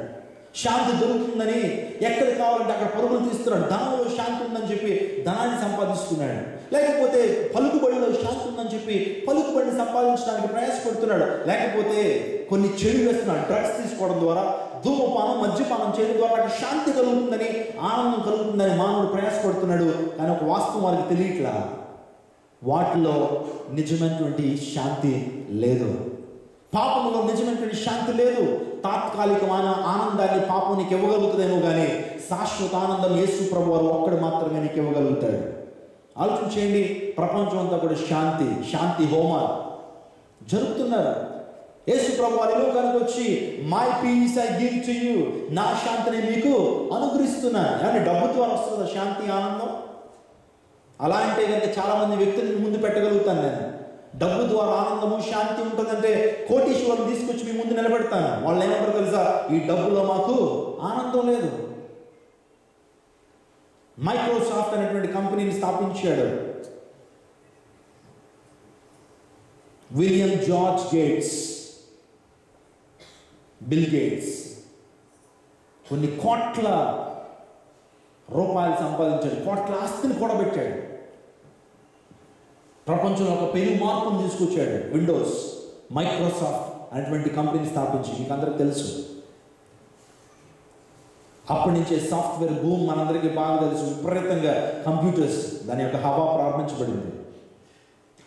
శాంతి దొరుకుతుందని ఎక్కడ కావాలంటే అక్కడ పరుగులు తీస్తున్నాడు. ధనంలో శాంతి ఉందని చెప్పి ధనాన్ని సంపాదిస్తున్నాడు. లేకపోతే పలుకుబడిలో శాంతి ఉందని చెప్పి పలుకుబడిని సంపాదించడానికి ప్రయాసపడుతున్నాడు. లేకపోతే కొన్ని చెడు వేస్తున్నాడు. డ్రగ్స్ తీసుకోవడం ద్వారా ధూమపానం మద్యపానం చేయడం ద్వారా వాటికి శాంతి కలుగుతుందని ఆనందం కలుగుతుందని మానవుడు ప్రయాసపడుతున్నాడు. కానీ ఒక వాస్తవం వారికి తెలియట్లా? వాటిలో నిజమైనటువంటి శాంతి లేదు. పాపంలో నిజమైనటువంటి శాంతి లేదు. తాత్కాలికమైన ఆనందాన్ని పాపం నీకు ఇవ్వగలుగుతుందేమో కానీ శాశ్వత ఆనందం యేసు ప్రభు వారు ఒక్కడు మాత్రమే నీకు ఇవ్వగలుగుతాడు. ఆలోచన చేయండి ప్రపంచం అంతా కూడా శాంతి శాంతి హోమాలు. జరుపుతున్నారు. యేసు ప్రభు వారి లోకానికి వచ్చి my peace I give to you నా శాంతిని మీకు అనుగ్రహిస్తున్నాను. కానీ డబ్బు ద్వారా వస్తుందా శాంతి ఆనందం? అలా అంటే కనుక చాలా మంది వ్యక్తులను ముందు పెట్టగలుగుతాను నేను. డబ్బు ద్వారా ఆనందము శాంతి ఉంటుందంటే కోటీశ్వరం తీసుకొచ్చి మీ ముందు నిలబెడతాను. వాళ్ళు ఏమంటారు తెలుసా? ఈ డబ్బులో మాకు ఆనందం లేదు. మైక్రోసాఫ్ట్ అనేటువంటి కంపెనీని స్థాపించాడు William George Gates. Bill Gates. కొన్ని కోట్ల రూపాయలు సంపాదించాడు. కోట్ల ఆస్తిని కూడబెట్టాడు. ప్రపంచంలో ఒక పెను మార్పును తీసుకొచ్చాడు విండోస్ మైక్రోసాఫ్ట్ అనేటువంటి కంపెనీ స్థాపించి మీకు అందరికి తెలుసు. అప్పటి నుంచే సాఫ్ట్వేర్ భూమ్ మనందరికీ బాగా తెలుసు విపరీతంగా కంప్యూటర్స్ దాని యొక్క హవా ప్రారంభించబడింది.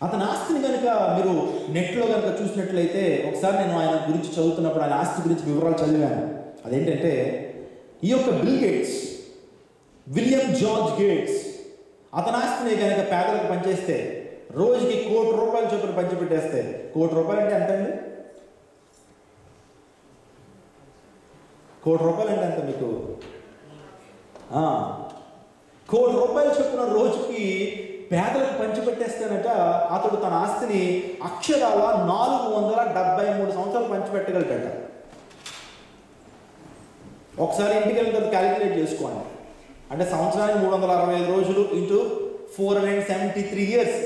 అతని ఆస్తిని కనుక మీరు నెట్లో కనుక చూసినట్లయితే ఒకసారి నేను ఆయన గురించి చదువుతున్నప్పుడు ఆయన ఆస్తి గురించి వివరాలు చదివాను. అదేంటంటే ఈ యొక్క Bill Gates William George Gates అతని ఆస్తిని కనుక పేదలకు పనిచేస్తే రోజుకి కోటి రూపాయలు చొప్పున పంచిపెట్టేస్తే కోటి రూపాయలు అంటే ఎంత అండి కోటి రూపాయలు అంటే ఎంత మీకు? కోటి రూపాయలు చొప్పున రోజుకి పేదలకు పంచిపెట్టేస్తేనట అతడు తన ఆస్తిని అక్షరాల నాలుగు వందల డెబ్బై మూడు సంవత్సరాలు పంచిపెట్టగలిగాట ఒకసారి ఇంటికి వెళ్ళిన తర్వాత క్యాలిక్యులేట్ చేసుకోండి. అంటే సంవత్సరానికి మూడు వందల అరవై ఐదు రోజులు into four hundred seventy three years.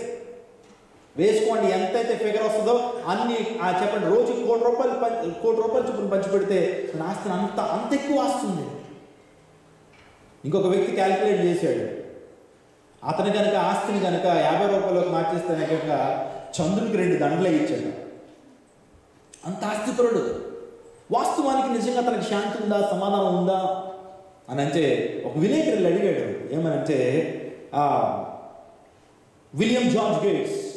వేసుకోండి. ఎంతైతే ఫిగర్ వస్తుందో అన్ని ఆ చెప్పండి రోజు కోటి రూపాయలు కోటి రూపాయలు చొప్పున పంచిపెడితే ఆస్తిని అంత అంత ఎక్కువ వస్తుంది ఇంకొక వ్యక్తి క్యాలిక్యులేట్ చేశాడు. అతను కనుక ఆస్తిని కనుక యాభై రూపాయలకు మార్చేస్తే కనుక చంద్రుడికి రెండు దండలే ఇచ్చాడు. అంత ఆస్తిపరుడు. వాస్తవానికి నిజంగా తనకి శాంతి ఉందా సమాధానం ఉందా అని అంటే ఒక విలేకరులు అడిగాడు. ఏమనంటే ఆ, విలియం జార్జ్ గేట్స్.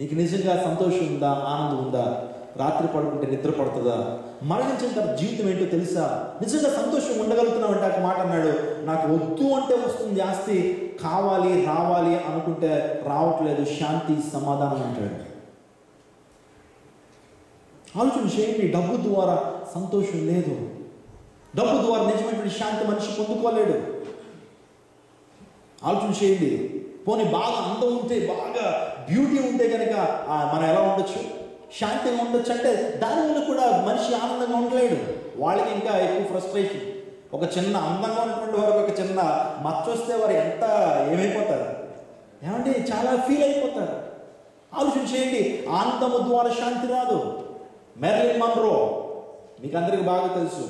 నీకు నిజంగా సంతోషం ఉందా? ఆనందం ఉందా? రాత్రి పడుకుంటే నిద్ర పడుతుందా? మరణించిన తర్వాత జీవితం ఏంటో తెలుసా? నిజంగా సంతోషం ఉండగలుగుతున్నావు అంటే ఒక మాట అన్నాడు. నాకు వద్దు అంటే వస్తుంది ఆస్తి. కావాలి రావాలి అనుకుంటే రావట్లేదు. శాంతి సమాధానం అంటాడు. ఆలోచన చేయండి. డబ్బు ద్వారా సంతోషం లేదు. డబ్బు ద్వారా నిజమైనటువంటి శాంతి మనిషి పొందుకోలేడు. ఆలోచన చేయండి. పోనీ బాగా అందం ఉంటే బాగా బ్యూటీ ఉంటే కనుక మనం ఎలా ఉండొచ్చు? శాంతిగా ఉండొచ్చు? అంటే దాని వల్ల కూడా మనిషి ఆనందంగా ఉండలేడు. వాళ్ళకి ఇంకా ఎక్కువ ఫ్రస్ట్రేషన్ ఒక చిన్న అందంగా ఉన్నటువంటి వారికి ఒక చిన్న మచ్చ వస్తే వారు ఎంత ఏమైపోతారు? ఏమంటే చాలా ఫీల్ అయిపోతారు. ఆలోచన చేయండి. ఆనందము ద్వారా శాంతి రాదు. మెర్లిన్ మన్రో మీకు అందరికీ బాగా తెలుసు.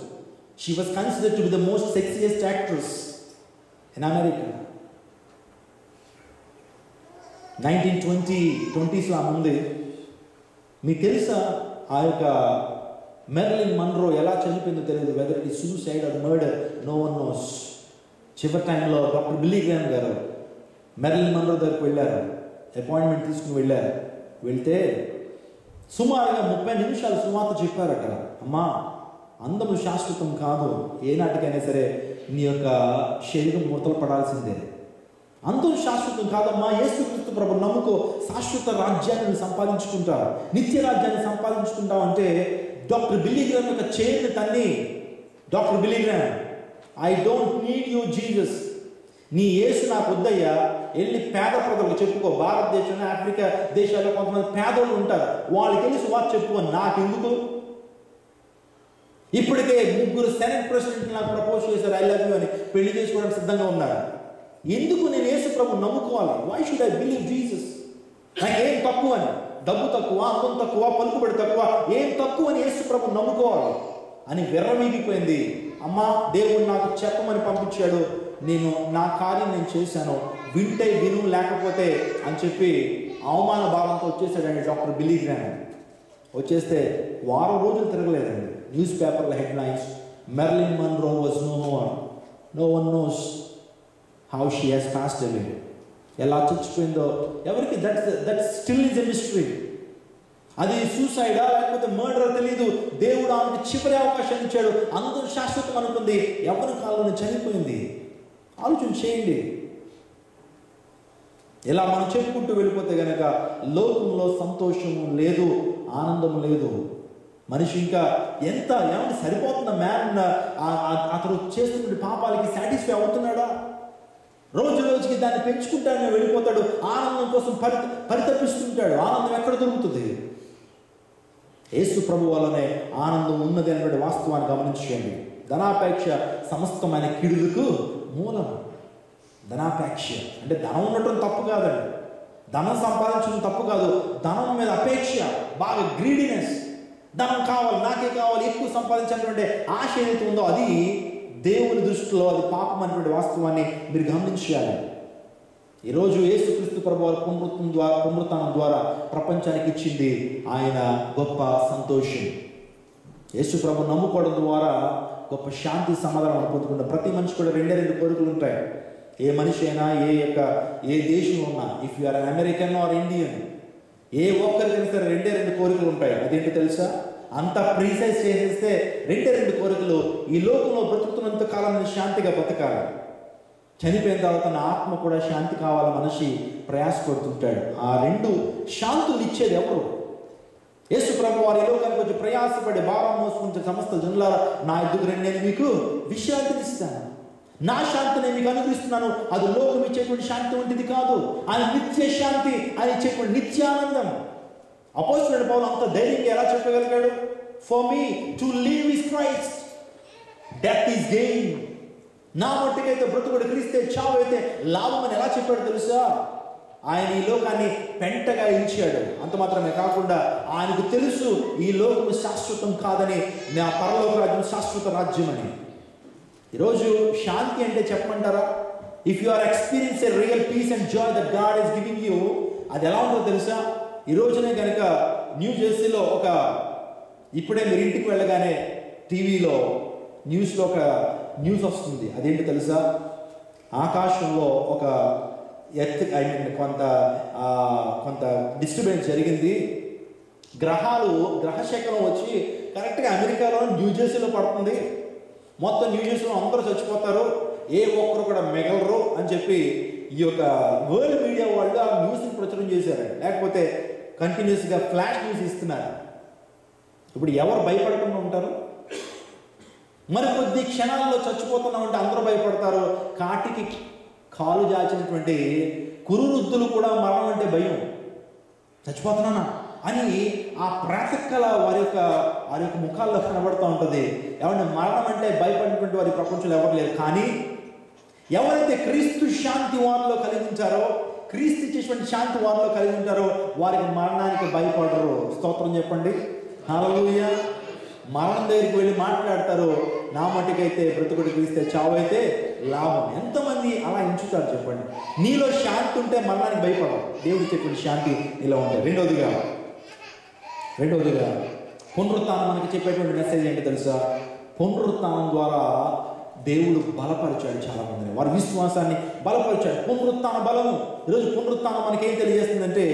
She was consider to be the most sexiest actress in America nineteen twenty ట్వంటీస్లో ఆమె ఉంది మీకు తెలుసా ఆ యొక్క మెర్లిన్ మన్రో ఎలా చనిపోయిందో తెలియదు. Whether it suicide or murder no one knows చివరి టైంలో డాక్టర్ బిల్లీ గ్రామ్ గారు మెర్లిన్ మన్రో దగ్గరికి వెళ్ళారు. అపాయింట్మెంట్ తీసుకుని వెళ్ళారు. వెళ్తే సుమారుగా ముప్పై నిమిషాలు సుమార్త చెప్పారు అక్కడ. అమ్మా అందము శాశ్వతం కాదు. ఏనాటికైనా సరే నీ యొక్క శరీరం మూతలు పడాల్సిందే. అంతం శాశ్వతం కాదమ్మా. యేసుక్రీస్తు ప్రభు నమ్ముకో శాశ్వత రాజ్యాన్ని సంపాదించుకుంటావు నిత్య రాజ్యాన్ని సంపాదించుకుంటావు అంటే డాక్టర్ బిల్లీగ్రామ్ యొక్క చైర్ని తన్ని. Doctor Billy Graham I don't need you Jesus నీ యేసు నాకు వద్దయ్యా. వెళ్ళి పేద ప్రజలకు చెప్పుకో. భారతదేశంలో ఆఫ్రికా దేశాల్లో కొంతమంది పేదోళ్ళు ఉంటారు. వాళ్ళకి వెళ్ళి సువార్త చెప్పుకో. నాకెందుకు? ఇప్పటికే ముగ్గురు సెనెట్ ప్రెసిడెంట్ నాకు ప్రపోజ్ చేశారు. ఐ లవ్ యూ అని. పెళ్ళి చేసుకోవడానికి సిద్ధంగా ఉన్నారు. ఎందుకు నేను యేసు ప్రభు నమ్ముకోవాలి? Why should I believe Jesus నాకేం తక్కువ అని? డబ్బు తక్కువ అందం తక్కువ పలుకుబడి తక్కువ ఏం తక్కువ అని యేసు ప్రభు నమ్ముకోవాలి? అని విర్రమీగిపోయింది అమ్మా దేవుడు నాకు చెప్పమని పంపించాడు. నేను నా కార్యం నేను చేశాను. వింటే విను లేకపోతే అని చెప్పి అవమాన భావంతో వచ్చేసాడండి డాక్టర్ బిల్లీ గ్రామ్ వచ్చేస్తే వారం రోజులు తిరగలేదండి. న్యూస్ పేపర్ల headlines. Marilyn Monroe was no no one knows how she has passed away ఎలా చచ్చిపోయిందో ఎవరికి that that still is a mystery అది సూసైడా లేకపోతే మర్డర్ తెలియదు దేవుడు ఆమెకు చివరి అవకాశం ఇచ్చాడు. అందరూ శాశ్వతం అనుకుంది. ఎవరి కాలంలో చనిపోయింది? ఆలోచన చేయండి. ఇలా మనం చెప్పుకుంటూ వెళ్ళిపోతే గనక లోకంలో సంతోషం లేదు ఆనందం లేదు. మనిషి ఇంకా ఎంత ఏమంటే సరిపోతున్న మ్యాన్ అతను చేస్తున్న పాపాలకి సాటిస్ఫై అవుతున్నాడా? రోజు రోజుకి దాన్ని పెంచుకుంటానే వెళ్ళిపోతాడు. ఆనందం కోసం పరి పరితపిస్తుంటాడు. ఆనందం ఎక్కడ దొరుకుతుంది? యేసు ప్రభు వల్లనే ఆనందం ఉన్నది అనేటువంటి వాస్తవాన్ని గమనించండి. ధనాపేక్ష సమస్తమైన కిడులకు మూలం. ధనాపేక్ష అంటే ధనం ఉండటం తప్పు కాదండి. ధనం సంపాదించడం తప్పు కాదు. ధనం మీద అపేక్ష బాగా గ్రీడినెస్ ధనం కావాలి నాకే కావాలి ఎక్కువ సంపాదించినటువంటి ఆశ ఏదైతే ఉందో అది దేవుని దృష్టిలో అది పాపం అనేటువంటి వాస్తవాన్ని మీరు గమనించాలి. ఈరోజు యేసుక్రీస్తు ప్రభు వారి ద్వారా పునరుత్నం ద్వారా ప్రపంచానికి ఇచ్చింది ఆయన గొప్ప సంతోషం. యేసు ప్రభు నమ్ముకోవడం ద్వారా గొప్ప శాంతి సమాధానం పొందుకుంటాం. ప్రతి మనిషి కూడా రెండే రెండు కోరికలు ఉంటాయి. ఏ మనిషి అయినా ఏ యొక్క ఏ దేశంలో ఉన్నా if you are American or Indian ఏ ఒక్కరికైనా సరే రెండే రెండు కోరికలు ఉంటాయి. అదేంటి తెలుసా? అంత ప్రీసైజ్ చేసేస్తే రెండే రెండు కోరికలు ఈ లోకంలో బ్రతుకుతున్నంత కాలం నేను శాంతిగా బతకాలి. చనిపోయిన తర్వాత నా ఆత్మ కూడా శాంతి కావాలి మనిషి ప్రయాసపడుతుంటాడు ఆ రెండు శాంతులు ఇచ్చేది ఎవరు? యేసు ప్రభు వారి లోకానికి వచ్చి ప్రయాసపడి భావం మోసుకుంటే సమస్త జనుల నా ఎదుగు నేను మీకు విశ్రాంతిని ఇస్తాను. నా శాంతిని మీకు అనుగ్రహిస్తున్నాను. అది లోకం ఇచ్చేటువంటి శాంతి వంటిది కాదు. ఆయన నిత్య శాంతి ఆయన ఇచ్చేటువంటి నిత్యానందం. అపోజిట్ పౌలు అంత ధైర్యంగా ఎలా చెప్పగలిగాడు? For me to live is Christ death is gain నా మట్టుకైతే బ్రతుకుడు క్రీస్తే చావు అయితే లాభం అని ఎలా చెప్పాడు తెలుసా? ఆయన ఈ లోకాన్ని పెంటగా ఇచ్చాడు. అంత మాత్రమే కాకుండా ఆయనకు తెలుసు ఈ లోకం శాశ్వతం కాదని నా పరలోక రాజ్యం శాశ్వత రాజ్యం అని. ఈరోజు శాంతి అంటే చెప్పమంటారా? If you are experience a real peace and joy that God is giving you అది ఎలా ఉందో తెలుసా? ఈ రోజునే కనుక న్యూ జెర్సీలో ఒక ఇప్పుడే మీరు ఇంటికి వెళ్ళగానే టీవీలో న్యూస్లో ఒక న్యూస్ వస్తుంది. అదేంటి తెలుసా? ఆకాశంలో ఒక ఎత్ ఐ మీన్ కొంత కొంత డిస్టర్బెన్స్ జరిగింది. గ్రహాలు గ్రహశేఖరం వచ్చి కరెక్ట్గా అమెరికాలో న్యూజెర్సీలో పడుతుంది. మొత్తం న్యూజెర్సీలో అందరూ చచ్చిపోతారు. ఏ ఒక్కరు కూడా మిగలరు అని చెప్పి ఈ యొక్క వరల్డ్ మీడియా వాళ్ళు ఆ న్యూస్ని ప్రచురం చేశారు లేకపోతే కంటిన్యూస్గా ఫ్లాష్ న్యూస్ ఇస్తున్నారు. ఇప్పుడు ఎవరు భయపడకుండా ఉంటారు? మరి కొద్ది క్షణాల్లో చచ్చిపోతున్నామంటే అందరూ భయపడతారు. కాటికి కాలు జాచినటువంటి కురువృద్ధులు కూడా మరణం అంటే భయం. చచ్చిపోతున్నానా? అని ఆ ప్రాతకల వారి యొక్క వారి యొక్క ముఖాల్లో కనబడుతూ ఉంటుంది. ఎవరిని మరణం అంటే భయపడినటువంటి వారి ప్రపంచంలో ఎవరు లేరు. కానీ ఎవరైతే క్రీస్తు శాంతి వారిలో కలిగించారో క్రీస్తు ఇచ్చేటువంటి శాంతి వారిలో కలిగి ఉంటారో వారికి మరణానికి భయపడరు. స్తోత్రం చెప్పండి. హల్లెలూయా. మరణం దగ్గరికి వెళ్ళి మాట్లాడతారు. నా మటుకైతే బ్రతుకుడు క్రీస్తే చావు అయితే లాభం. ఎంతమంది అలా ఎంచుతారు చెప్పండి. నీలో శాంతి ఉంటే మరణానికి భయపడవు దేవుడు చెప్పిన శాంతి ఇలా ఉంటుంది రెండవదిగా రెండవదిగా పునరుత్నం మనకి చెప్పేటువంటి మెసేజ్ ఏంటి తెలుసా? పునరుత్నం ద్వారా దేవుడు బలపరిచాడు చాలా మందిని వారి విశ్వాసాన్ని బలపరిచాడు. పునరుత్న బలము. ఈరోజు పునరుత్థానం మనకి ఏం తెలియజేస్తుందంటే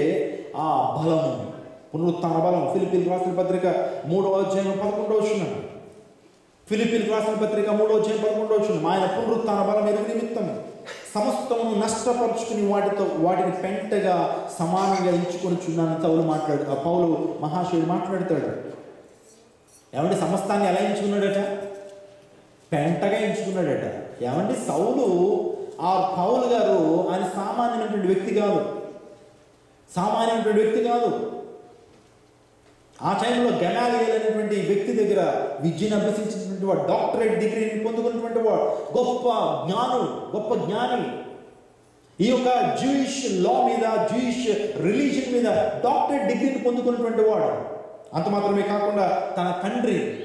ఆ బలము. పునరుత్న బలం ఫిలిపిన్ రాసిన పత్రిక మూడవ అధ్యాయం పదకొండవ వచ్చిన ఫిలిపిన్ రాసిన పత్రిక మూడవ అధ్యాయం పదకొండవ వచ్చిన ఆయన పునరుత్న బలం ఎరుగు నిమిత్తం సమస్తమును నష్టపరుచుకుని వాటితో వాటిని పెంటగా సమానంగా ఎంచుకొని చున్నాను తౌలు మాట్లాడు ఆ పౌలు మహాశివుడు మాట్లాడతాడు. ఏమంటే సమస్తాన్ని ఎలా ఎంచుకున్నాడట? పెంటగా ఎంచుకున్నాడట. ఏమంటే సౌలు ఆ పౌలు గారు ఆయన సామాన్యమైనటువంటి వ్యక్తి కాదు. సామాన్యమైనటువంటి వ్యక్తి కాదు. ఆ టైంలో గణాలియల్ అనేటువంటి వ్యక్తి దగ్గర విద్యను అభ్యసించినటువంటి వాడు డాక్టరేట్ డిగ్రీని పొందుకున్నటువంటి వాడు గొప్ప జ్ఞానుడు గొప్ప జ్ఞాని. ఈ యొక్క జూయిష్ లా మీద జూయిష్ రిలీజన్ మీద డాక్టరేట్ డిగ్రీని పొందుకున్నటువంటి వాడు. అంత మాత్రమే కాకుండా తన తండ్రి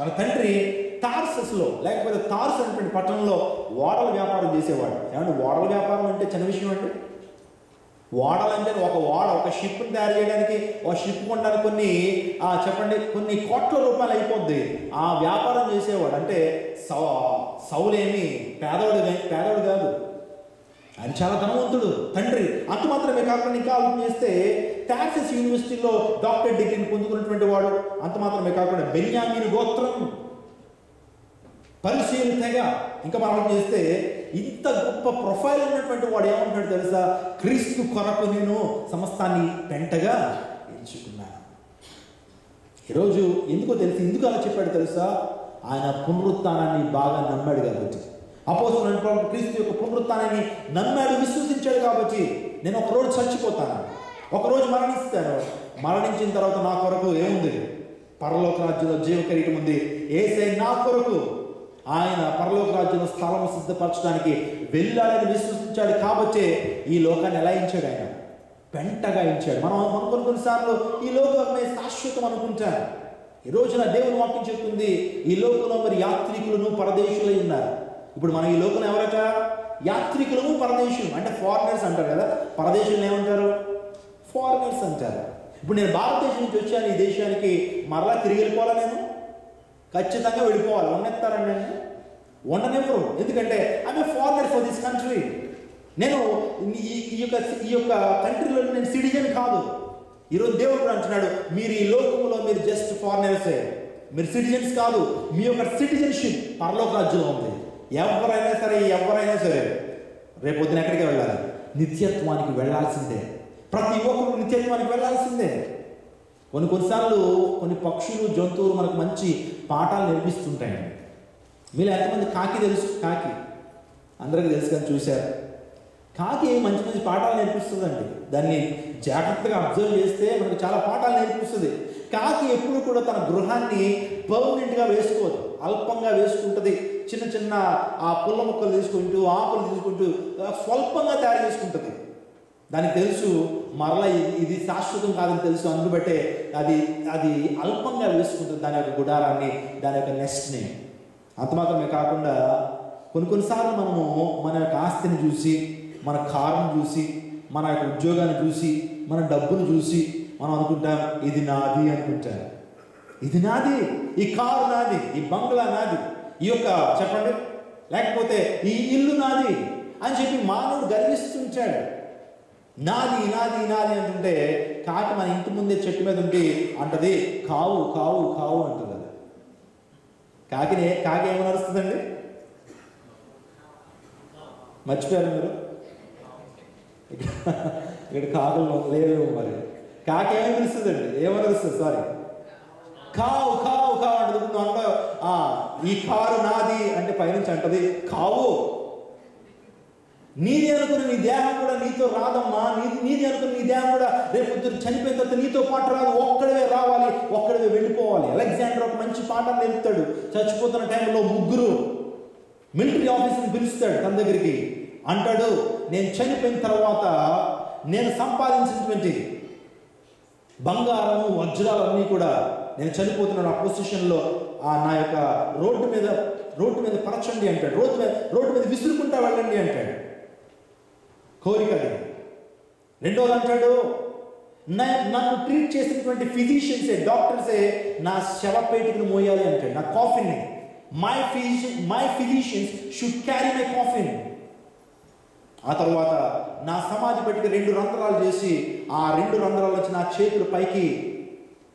తన తండ్రి తార్సస్లో లేకపోతే తార్స్ అనేటువంటి పట్టణంలో ఓడల వ్యాపారం చేసేవాడు. ఏమంటే ఓడల వ్యాపారం అంటే చిన్న విషయం అండి? ఓడలంటే ఒక ఓడ ఒక షిప్ని తయారు చేయడానికి ఒక షిప్ కొనడానికి కొన్ని చెప్పండి కొన్ని కోట్ల రూపాయలు అయిపోద్ది. ఆ వ్యాపారం చేసేవాడు. అంటే సౌ సౌలేమి పేదవాడు పేదవాడు కాదు. ఆయన చాలా ధనవంతుడు తండ్రి. అంత మాత్రమే కాకుండా ఇంకా ఆలోచన చేస్తే టాక్సెస్ యూనివర్సిటీలో డాక్టర్ డిగ్రీని పొందుకున్నటువంటి వాడు అంత మాత్రమే కాకుండా బెన్యామీని గోత్రం. పరిశీలితగా ఇంకా మనం చేస్తే ఇంత గొప్ప ప్రొఫైల్ ఉన్నటువంటి వాడు ఏమంటాడు తెలుసా? క్రీస్తు కొరకు నేను సమస్తాన్ని పెంటగా ఎంచుకున్నాను. ఈరోజు ఎందుకో తెలుసు ఎందుకు అలా చెప్పాడు తెలుసా? ఆయన పునరుత్థానాన్ని బాగా నమ్మాడు కాబట్టి. అపోస్తులైన క్రీస్తు యొక్క పునరుత్థానాన్ని నమ్మాడు విశ్వసించాడు కాబట్టి నేను ఒకరోజు చచ్చిపోతాను. ఒకరోజు మరణిస్తాను. మరణించిన తర్వాత నా కొరకు ఏముంది? పరలోక రాజ్యంలో జీవ ఉంది. ఏసై నా కొరకు ఆయన పరలోక రాజ్యం స్థలం సిద్ధపరచడానికి వెళ్ళాలని విశ్వసించాడు కాబట్టే ఈ లోకాన్ని ఎలా ఇచ్చాడు ఆయన? వెంటగా ఇచ్చాడు మనం మనం కొన్ని కొన్నిసార్లు ఈ లోకమే శాశ్వతం అనుకుంటారు ఈ రోజున దేవుని వాక్యం చెప్తుంది ఈ లోకంలో మరి యాత్రికులను పరదేశులై ఉన్నారు. ఇప్పుడు మనం ఈ లోకంలో ఎవరట? యాత్రికులము పరదేశులు అంటే ఫారినర్స్ అంటారు కదా. పరదేశులు ఏమంటారు? ఫారినర్స్ అంటారు. ఇప్పుడు నేను భారతదేశం నుంచి వచ్చాను ఈ దేశానికి మరలా తిరిగి వెళ్ళిపోవాలా నేను? ఖచ్చితంగా వెళ్ళిపోవాలి. ఉండెత్తారండి నేను ఉండనివ్వరు ఎందుకంటే I'm foreigner for this country నేను ఈ ఈ యొక్క ఈ యొక్క కంట్రీలో నేను సిటిజన్ కాదు. ఈరోజు దేవుడు అంటున్నాడు మీరు ఈ లోకంలో మీరు జస్ట్ ఫారినర్సే మీరు సిటిజన్స్ కాదు. మీ యొక్క సిటిజన్షిప్ పరలోక రాజ్యంలో ఉంది. ఎవరైనా సరే ఎవరైనా సరే రేపు పొద్దున ఎక్కడికి వెళ్ళాలి? నిత్యత్వానికి వెళ్ళాల్సిందే. ప్రతి ఒక్కరు నిత్యత్వానికి వెళ్ళాల్సిందే. కొన్ని కొన్నిసార్లు కొన్ని పక్షులు జంతువులు మనకు మంచి పాఠాలు నేర్పిస్తుంటాయండి మీరు ఎంతమంది కాకి తెలుసు? కాకి. అందరికీ తెలుసు కానీ చూశారు. కాకి మంచి మంచి పాఠాలు నేర్పిస్తుందండి? దాన్ని జాగ్రత్తగా అబ్జర్వ్ చేస్తే మనకు చాలా పాఠాలు నేర్పిస్తుంది. కాకి ఎప్పుడు కూడా తన గృహాన్ని పర్మనెంట్గా వేసుకోదు. అల్పంగా వేసుకుంటుంది. చిన్న చిన్న ఆ పుల్ల మొక్కలు తీసుకుంటూ ఆకులు తీసుకుంటూ స్వల్పంగా తయారు చేసుకుంటుంది. దానికి తెలుసు మరలా ఇది ఇది శాశ్వతం కాదని తెలుసు. అందుబట్టే అది అది అల్పంగా వేసుకుంటుంది దాని యొక్క గుడారాన్ని దాని యొక్క నెస్ట్ని అంతమాత్రమే కాకుండా కొన్ని కొన్నిసార్లు మనము మన యొక్క ఆస్తిని చూసి మన కారును చూసి మన యొక్క ఉద్యోగాన్ని చూసి మన డబ్బును చూసి మనం అనుకుంటాం ఇది నాది అనుకుంటాం. ఇది నాది ఈ కారు నాది ఈ బంగ్లా నాది ఈ యొక్క చెప్పండి లేకపోతే ఈ ఇల్లు నాది అని చెప్పి మానవుడు గర్విస్తుంటాడు. నాది నాది నాది అంటుంటే కాకి మన ఇంటి ముందే చెట్టు మీద ఉండి అంటది కావు కావు కావు అంటుంది అది. కాకిని కాకి ఏమని అరుస్తుందండి మర్చిపోయారు మీరు? ఇక్కడ కాకులు లేవు మరి. కాకి ఏమని పిలుస్తుందండి ఏమని అరుస్తుంది సారీ కావు కావు కావు అంటుంది. ఈ కారు నాది అంటే పైనుంచి అంటది కావు నీది అనుకుని నీ దేహం కూడా నీతో రాదమ్మా. నీది నీది అనుకుని నీ దేహం కూడా రేపు పొద్దున్న చనిపోయిన తర్వాత నీతో పాటు రాదు. ఒక్కడవే రావాలి ఒక్కడవే వెళ్ళిపోవాలి. అలెగ్జాండర్ ఒక మంచి పాఠం నేర్పుతాడు. చచ్చిపోతున్న టైంలో ముగ్గురు మిలిటరీ ఆఫీసర్ని పిలుస్తాడు తన దగ్గరికి. అంటాడు నేను చనిపోయిన తర్వాత నేను సంపాదించినటువంటి బంగారము వజ్రాలన్నీ కూడా నేను చనిపోతున్నాను ఆ పొజిషన్లో ఆ నా యొక్క రోడ్డు మీద రోడ్డు మీద పరచండి అంటాడు. రోడ్డు మీద రోడ్డు మీద విసురుకుంటా వెళ్ళండి అంటాడు. కోరిక అది. రెండోది అంటాడు నా- నన్ను ట్రీట్ చేసినటువంటి ఫిజిషియన్సే డాక్టర్సే నా శవపేటికను మోయాలి అంటాడు. నా కాఫిన్ని my physician my physicians should carry my coffin ఆ తర్వాత నా సమాధి పెట్టుకు రెండు రంధ్రాలు చేసి ఆ రెండు రంధ్రాల నుంచి నా చేతులు పైకి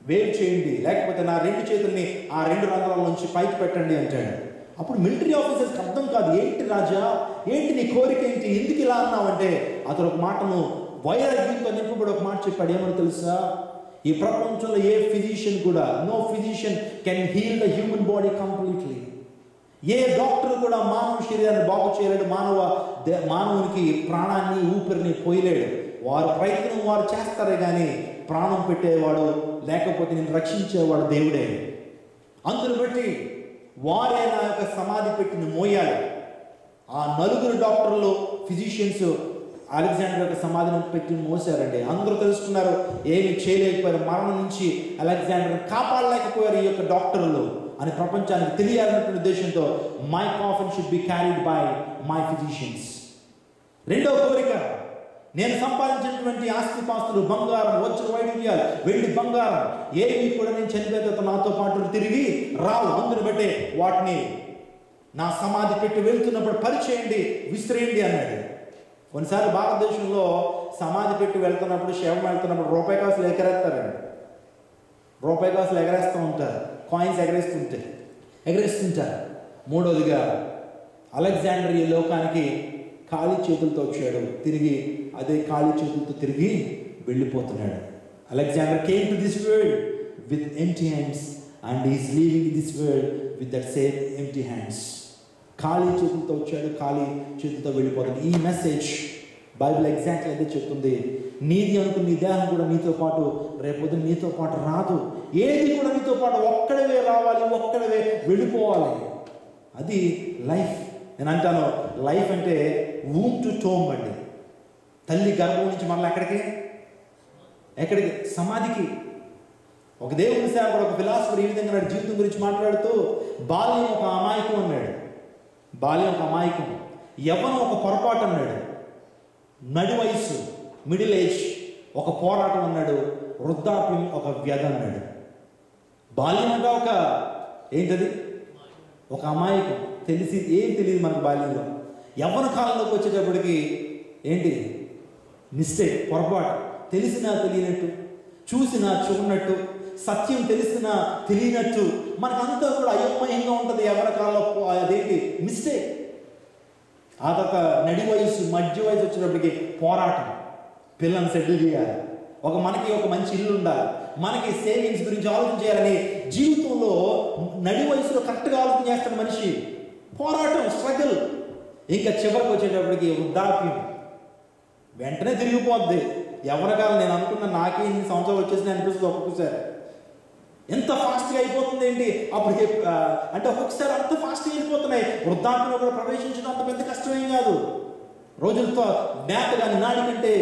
వేవ్ చేయండి. లేకపోతే నా రెండు చేతుల్ని ఆ రెండు రంధ్రాల నుంచి పైకి పెట్టండి అంటాడు. అప్పుడు మిలిటరీ ఆఫీసర్స్కి అర్థం కాదు ఏంటి రాజా? ఏంటి నీ కోరిక ఏంటి? ఎందుకు ఇలా అన్నావంటే అతను ఒక మాటను వైరాగ్యంతో నింపబడి ఒక మాట చెప్పాడు. ఏమని తెలుసా? ఈ ప్రపంచంలో ఏ ఫిజిషియన్ కూడా no physician can heal the human body completely A doctor కూడా మానవ శరీరాన్ని బాగు చేయలేడు. మానవ దే- మానవునికి ప్రాణాన్ని ఊపిరిని పోయలేడు. వారు ప్రయత్నం వారు చేస్తారే కానీ ప్రాణం పెట్టేవాడు లేకపోతే నేను రక్షించేవాడు దేవుడే. అందును బట్టి వారే నా యొక్క సమాధి పెట్టిన మోయాలి. ఆ నలుగురు డాక్టర్లు ఫిజిషియన్స్ అలెగ్జాండర్ యొక్క సమాధిని పెట్టి మోసారండి. అందరూ తెలుసుకున్నారు ఏమి చేయలేకపోయారు. మరణం నుంచి అలెగ్జాండర్ కాపాడలేకపోయారు ఈ యొక్క డాక్టర్లు అని ప్రపంచానికి తెలియాలన్నటువంటి ఉద్దేశంతో my coffin should be carried by my physicians రెండవ కోరిక నేను సంపాదించినటువంటి ఆస్తిపాస్తులు బంగారం వచ్చిన వైడూర్యాలు వెండి బంగారం ఏవి కూడా నేను చనిపోయిన నాతో పాటు తిరిగి రావు అందుని బట్టే వాటిని నా సమాధి పెట్టి వెళ్తున్నప్పుడు పరిచేయండి విసిరేయండి అన్నాడు. కొన్నిసార్లు భారతదేశంలో సమాధి పెట్టి వెళ్తున్నప్పుడు శవం వెళ్తున్నప్పుడు రూపాయి కాసులు ఎగరేస్తారండి. రూపాయి కాసులు ఎగరేస్తూ ఉంటారు కాయిన్స్ ఎగరేస్తుంటే ఎగరేస్తుంటారు. మూడోదిగా అలెగ్జాండర్ ఈ లోకానికి ఖాళీ చేతులతో వచ్చాడు తిరిగి అదే ఖాళీ చేతులతో తిరిగి వెళ్ళిపోతున్నాడు. Alexander came to this world with empty hands and is leaving this world with that same empty hands ఖాళీ చేతులతో వచ్చాడు ఖాళీ చేతులతో వెళ్ళిపోతాడు. ఈ మెసేజ్ బైబిల్ ఎగ్జాక్ట్లీ అదే చెప్తుంది. నీది అనుకున్న నీ దేహం కూడా నీతో పాటు రేపొద్దు నీతో పాటు రాదు. ఏది కూడా నీతో పాటు ఒక్కడవే రావాలి ఒక్కడవే వెళ్ళిపోవాలి. అది లైఫ్ నేను అంటాను లైఫ్ అంటే వూమ్ టు టోమ్ అండి. తల్లి గర్భం నుంచి మళ్ళీ ఎక్కడికి? ఎక్కడికి? సమాధికి. ఒక దేవుని సేవకుడు ఒక ఫిలాసఫర్ ఈ విధంగా నాడు జీవితం గురించి మాట్లాడుతూ బాల్యం ఒక అమాయకం అన్నాడు. బాల్యం ఒక అమాయకం. యవ్వనం ఒక పొరపాటు అన్నాడు. నడి వయసు మిడిల్ ఏజ్ ఒక పోరాటం అన్నాడు. వృద్ధాప్యం ఒక వ్యధ అన్నాడు. బాల్యం అంటే ఒక ఏంటది? ఒక అమాయకం. తెలిసి ఏం తెలియదు మనకు బాల్యంలో. యవ్వన కాలంలోకి వచ్చేటప్పటికి ఏంటి? మిస్టేక్ పొరపాటు. తెలిసినా తెలియనట్టు చూసినా చూడనట్టు సత్యం తెలిసినా తెలియనట్టు మనకంతా కూడా అయోమయంగా ఉంటుంది ఎవరి కాలంలో అదేంటి? మిస్టేక్ ఆ తర్వాత నడి వయసు మధ్య వయసు వచ్చినప్పటికి పోరాటం. పిల్లల్ని సెటిల్ చేయాలి. ఒక మనకి ఒక మంచి ఇల్లు ఉండాలి. మనకి సేవింగ్స్ గురించి ఆలోచన చేయాలని జీవితంలో నడి వయసులో కరెక్ట్గా ఆలోచన చేస్తాడు మనిషి పోరాటం స్ట్రగుల్ ఇంకా చివరికి వచ్చేటప్పటికి వృద్ధాప్యం. వెంటనే తిరిగిపోద్ది. ఎవరికాల నేను అనుకున్న నాకే ఇన్ని సంవత్సరాలు వచ్చేసి అనిపిస్తుంది ఒక్కొక్కసారి ఎంత ఫాస్ట్గా అయిపోతుంది ఏంటి? అప్పటికి అంటే ఒక్కొక్కసారి అంత ఫాస్ట్గా అయిపోతున్నాయి వృద్ధాప్యంలో కూడా ప్రవేశించడం అంత పెద్ద కష్టమేం కాదు. రోజులతో నేత కానీ నాడి కంటే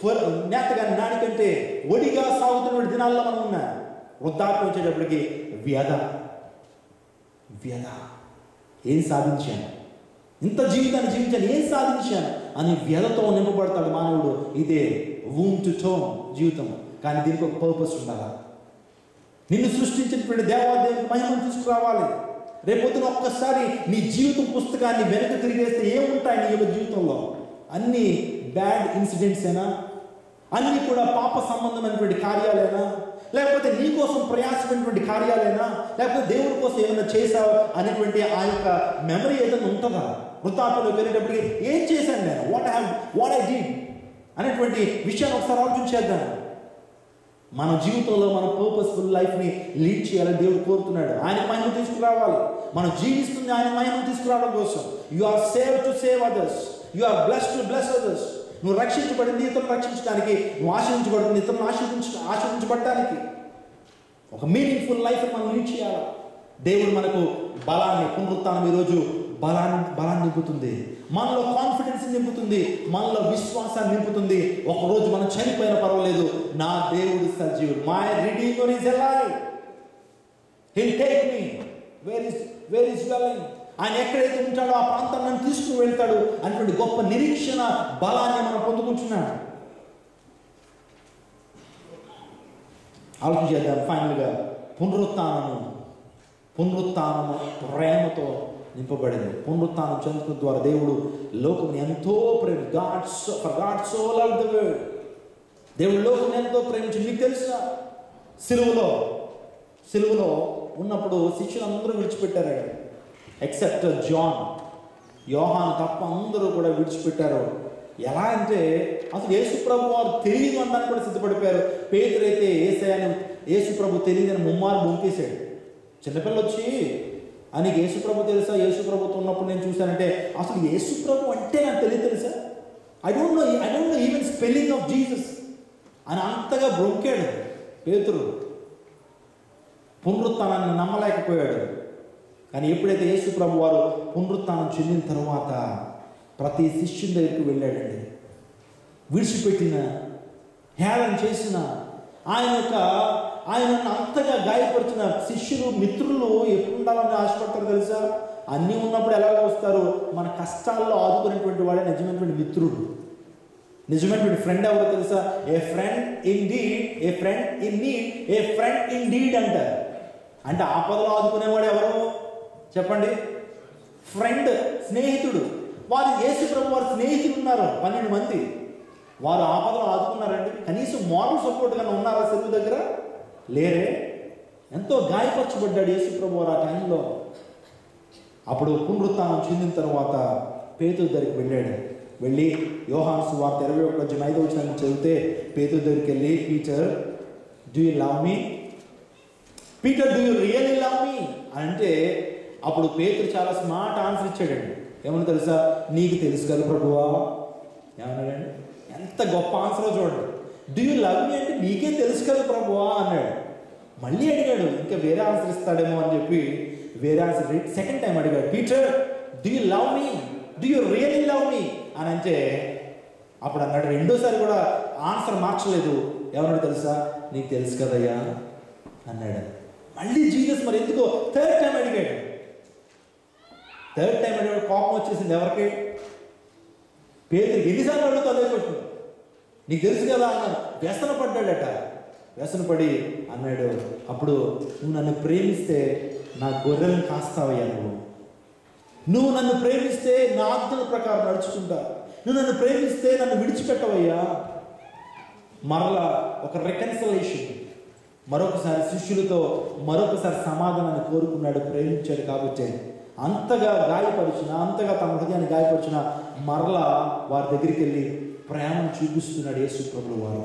త్వర నేత కానీ నాడి కంటే ఒడిగా సాగుతున్న దినాల్లో మనం ఉన్నా. వృద్ధాప్యం వచ్చేటప్పటికి వ్యధ. వ్యధ. ఏం సాధించాను? ఇంత జీవితాన్ని జీవించాను ఏం సాధించాను? అని వ్యధతో నింపబడతాడు మానవుడు. ఇదే వూమ్ టు టోమ్ జీవితం. కానీ దీనికి ఒక పర్పస్ ఉండాలి? నిన్ను సృష్టించినటువంటి దేవాదేవుని మహిమను తీసుకురావాలి రేపొద్దున ఒక్కసారి నీ జీవితం పుస్తకాన్ని వెనక తిరిగేస్తే ఏముంటాయి నీ యొక్క జీవితంలో? అన్ని బ్యాడ్ ఇన్సిడెంట్స్ అయినా అన్ని కూడా పాప సంబంధమైనటువంటి కార్యాలేనా? లేకపోతే నీ కోసం ప్రయాసమైనటువంటి కార్యాలేనా? లేకపోతే దేవుడి కోసం ఏమైనా చేశావా? అనేటువంటి ఆ యొక్క మెమరీ ఏదైనా ఉంటుందా? వృత్తాపంలో వెళ్ళేటప్పటికి ఏం చేశాను నేను? What have what I deed అనేటువంటి విషయాన్ని ఒకసారి ఆలోచించేద్దాం మన జీవితంలో మన పర్పస్ఫుల్ లైఫ్ని లీడ్ చేయాలని దేవుడు కోరుతున్నాడు. ఆయన మహిమ తీసుకురావాలి. మనం జీవిస్తుంది ఆయన మహిమ తీసుకురావడం కోసం. You are save to save others you are bless to bless others నువ్వు రక్షించబడింది ఇతరులు రక్షించడానికి నువ్వు ఆశ్రయించబడింది ఇతరులను ఆశ్రయించ ఆశ్రయించబడటానికి ఒక మీనింగ్ఫుల్ లైఫ్ మనం లీడ్ చేయాలి? దేవుడు మనకు బలాన్ని పునరుత్నం ఈరోజు బలాన్ని బలాన్ని నింపుతుంది. మనలో కాన్ఫిడెన్స్ నింపుతుంది. మనలో విశ్వాసాన్ని నింపుతుంది. ఒకరోజు మనం చనిపోయిన పర్వాలేదు. నా దేవుడు సజీవుడు. My redeemer is alive. He'll take me where is where is ఆయన ఎక్కడైతే ఉంటాడో ఆ ప్రాంతం నన్ను తీసుకుని వెళ్తాడు అటువంటి గొప్ప నిరీక్షణ బలాన్ని మనం పొందుకుంటున్నాడు ఆలోచన చేద్దాం. ఫైనల్గా పునరుత్నము. పునరుత్నము ప్రేమతో నింపబడింది పునరుత్నం చెందుతున్న ద్వారా దేవుడు లోకం ఎంతో ప్రేమ God for God so love the world దేవుడు లోకం ఎంతో ప్రేమించి మీకు తెలుసా? సిలువలో సిలువలో ఉన్నప్పుడు శిష్యులు అందరూ విడిచిపెట్టారు ఎక్సెప్ట్ జాన్ యోహాన్ తప్ప అందరూ కూడా విడిచిపెట్టారు. ఎలా అంటే అసలు యేసుప్రభు వారు తెలియదు అనడానికి కూడా సిద్ధపడిపోయారు. పేదరైతే ఏసయాన్ని యేసుప్రభు తెలియదని ముమ్మారు బొంకేశాడు చిన్నపిల్ల వచ్చి అని యేసు ప్రభు తెలుసా? యేసుప్రభుతో ఉన్నప్పుడు నేను చూశానంటే అసలు యేసుప్రభు అంటే నాకు తెలియదు తెలుసా? I don't know I don't know even spelling of Jesus అని అంతగా బ్రొంకాడు పేతురు. పునరుత్నాన్ని నమ్మలేకపోయాడు. కానీ ఎప్పుడైతే యేసుప్రభు వారు పునరుత్నం చెందిన తర్వాత ప్రతి శిష్యుని దగ్గరికి వెళ్ళాడండి. విడిచిపెట్టిన హేళన చేసిన ఆయన యొక్క ఆయనను అంతగా గాయపరిచిన శిష్యులు మిత్రులు ఎప్పుడు ఉండాలని ఆశపడతారు తెలుసా? అన్నీ ఉన్నప్పుడు ఎలాగ వస్తారు? మన కష్టాల్లో ఆదుకునేటువంటి వాడే నిజమైనటువంటి మిత్రుడు నిజమైనటువంటి ఫ్రెండ్ ఎవరో తెలుసా? A friend indeed a friend in need a friend indeed అంటారు. అంటే ఆపదలో ఆదుకునేవాడు ఎవరు? చెప్పండి. ఫ్రెండ్ స్నేహితుడు. వారు యేసు ప్రభు వారి స్నేహితులు ఉన్నారు పన్నెండు మంది. వారు ఆపదలు ఆదుకున్నారండి. కనీసం మోరల్ సపోర్ట్గా ఉన్నారా సెలవు దగ్గర? లేరే. ఎంతో గాయపరచబడ్డాడు యేసుప్రభు వారు ఆ టైంలో. అప్పుడు పునరుత్నం చెందిన తర్వాత పేతుల దగ్గరికి వెళ్ళాడు. వెళ్ళి యోహాను వార్త ఇరవై ఒకటి వచ్చిన ఐదు వచ్చిన చదివితే పేతుల దగ్గరికి వెళ్ళి Peter do you love me Peter do you really love me అంటే అప్పుడు పేతులు చాలా స్మార్ట్ ఆన్సర్ ఇచ్చాడండి. ఏమని తెలుసా? నీకు తెలుసు కదా ప్రభువా? ఏమన్నాడండి? ఎంత గొప్ప ఆన్సర్ చూడండి. డూ యూ లవ్ మీ అంటే నీకే తెలుసు కదా ప్రభువా అన్నాడు. మళ్ళీ అడిగాడు ఇంకా వేరే ఆన్సర్ ఇస్తాడేమో అని చెప్పి వేరే ఆన్సర్ సెకండ్ టైం అడిగాడు. Peter do you love me do you really love me అని అంటే అప్పుడు అన్నాడు రెండోసారి కూడా ఆన్సర్ మార్చలేదు. ఎవరు తెలుసా? నీకు తెలుసు కదయ్యా అన్నాడు. మళ్ళీ జీసస్ మరి ఎందుకో థర్డ్ టైం అడిగాడు. థర్డ్ టైం అడిగాడు కోపం వచ్చేసింది ఎవరికి? పేదరికి ఎన్నిసార్లు అడుగుతా అదే క్వశ్చన్? నీకు తెలుసు కదా ఆయన వ్యసన పడ్డాడట. వ్యసన పడి అన్నాడు అప్పుడు నువ్వు నన్ను ప్రేమిస్తే నా గొర్రెలను కాస్తావయ్యా నువ్వు. నువ్వు నన్ను ప్రేమిస్తే నా ఆజ్ఞల ప్రకారం నడుచుకుంటా. నువ్వు నన్ను ప్రేమిస్తే నన్ను విడిచిపెట్టవయ్యా. మరలా ఒక రికన్సలేషన్ మరొకసారి శిష్యులతో మరొకసారి సమాధానాన్ని కోరుకున్నాడు ప్రేమించాడు కాబట్టి అంతగా గాయపరిచిన అంతగా తమ హృదయాన్ని గాయపరిచిన మరలా వారి దగ్గరికి వెళ్ళి ప్రేమను చూపిస్తున్నాడు యేసు ప్రభుల వారు.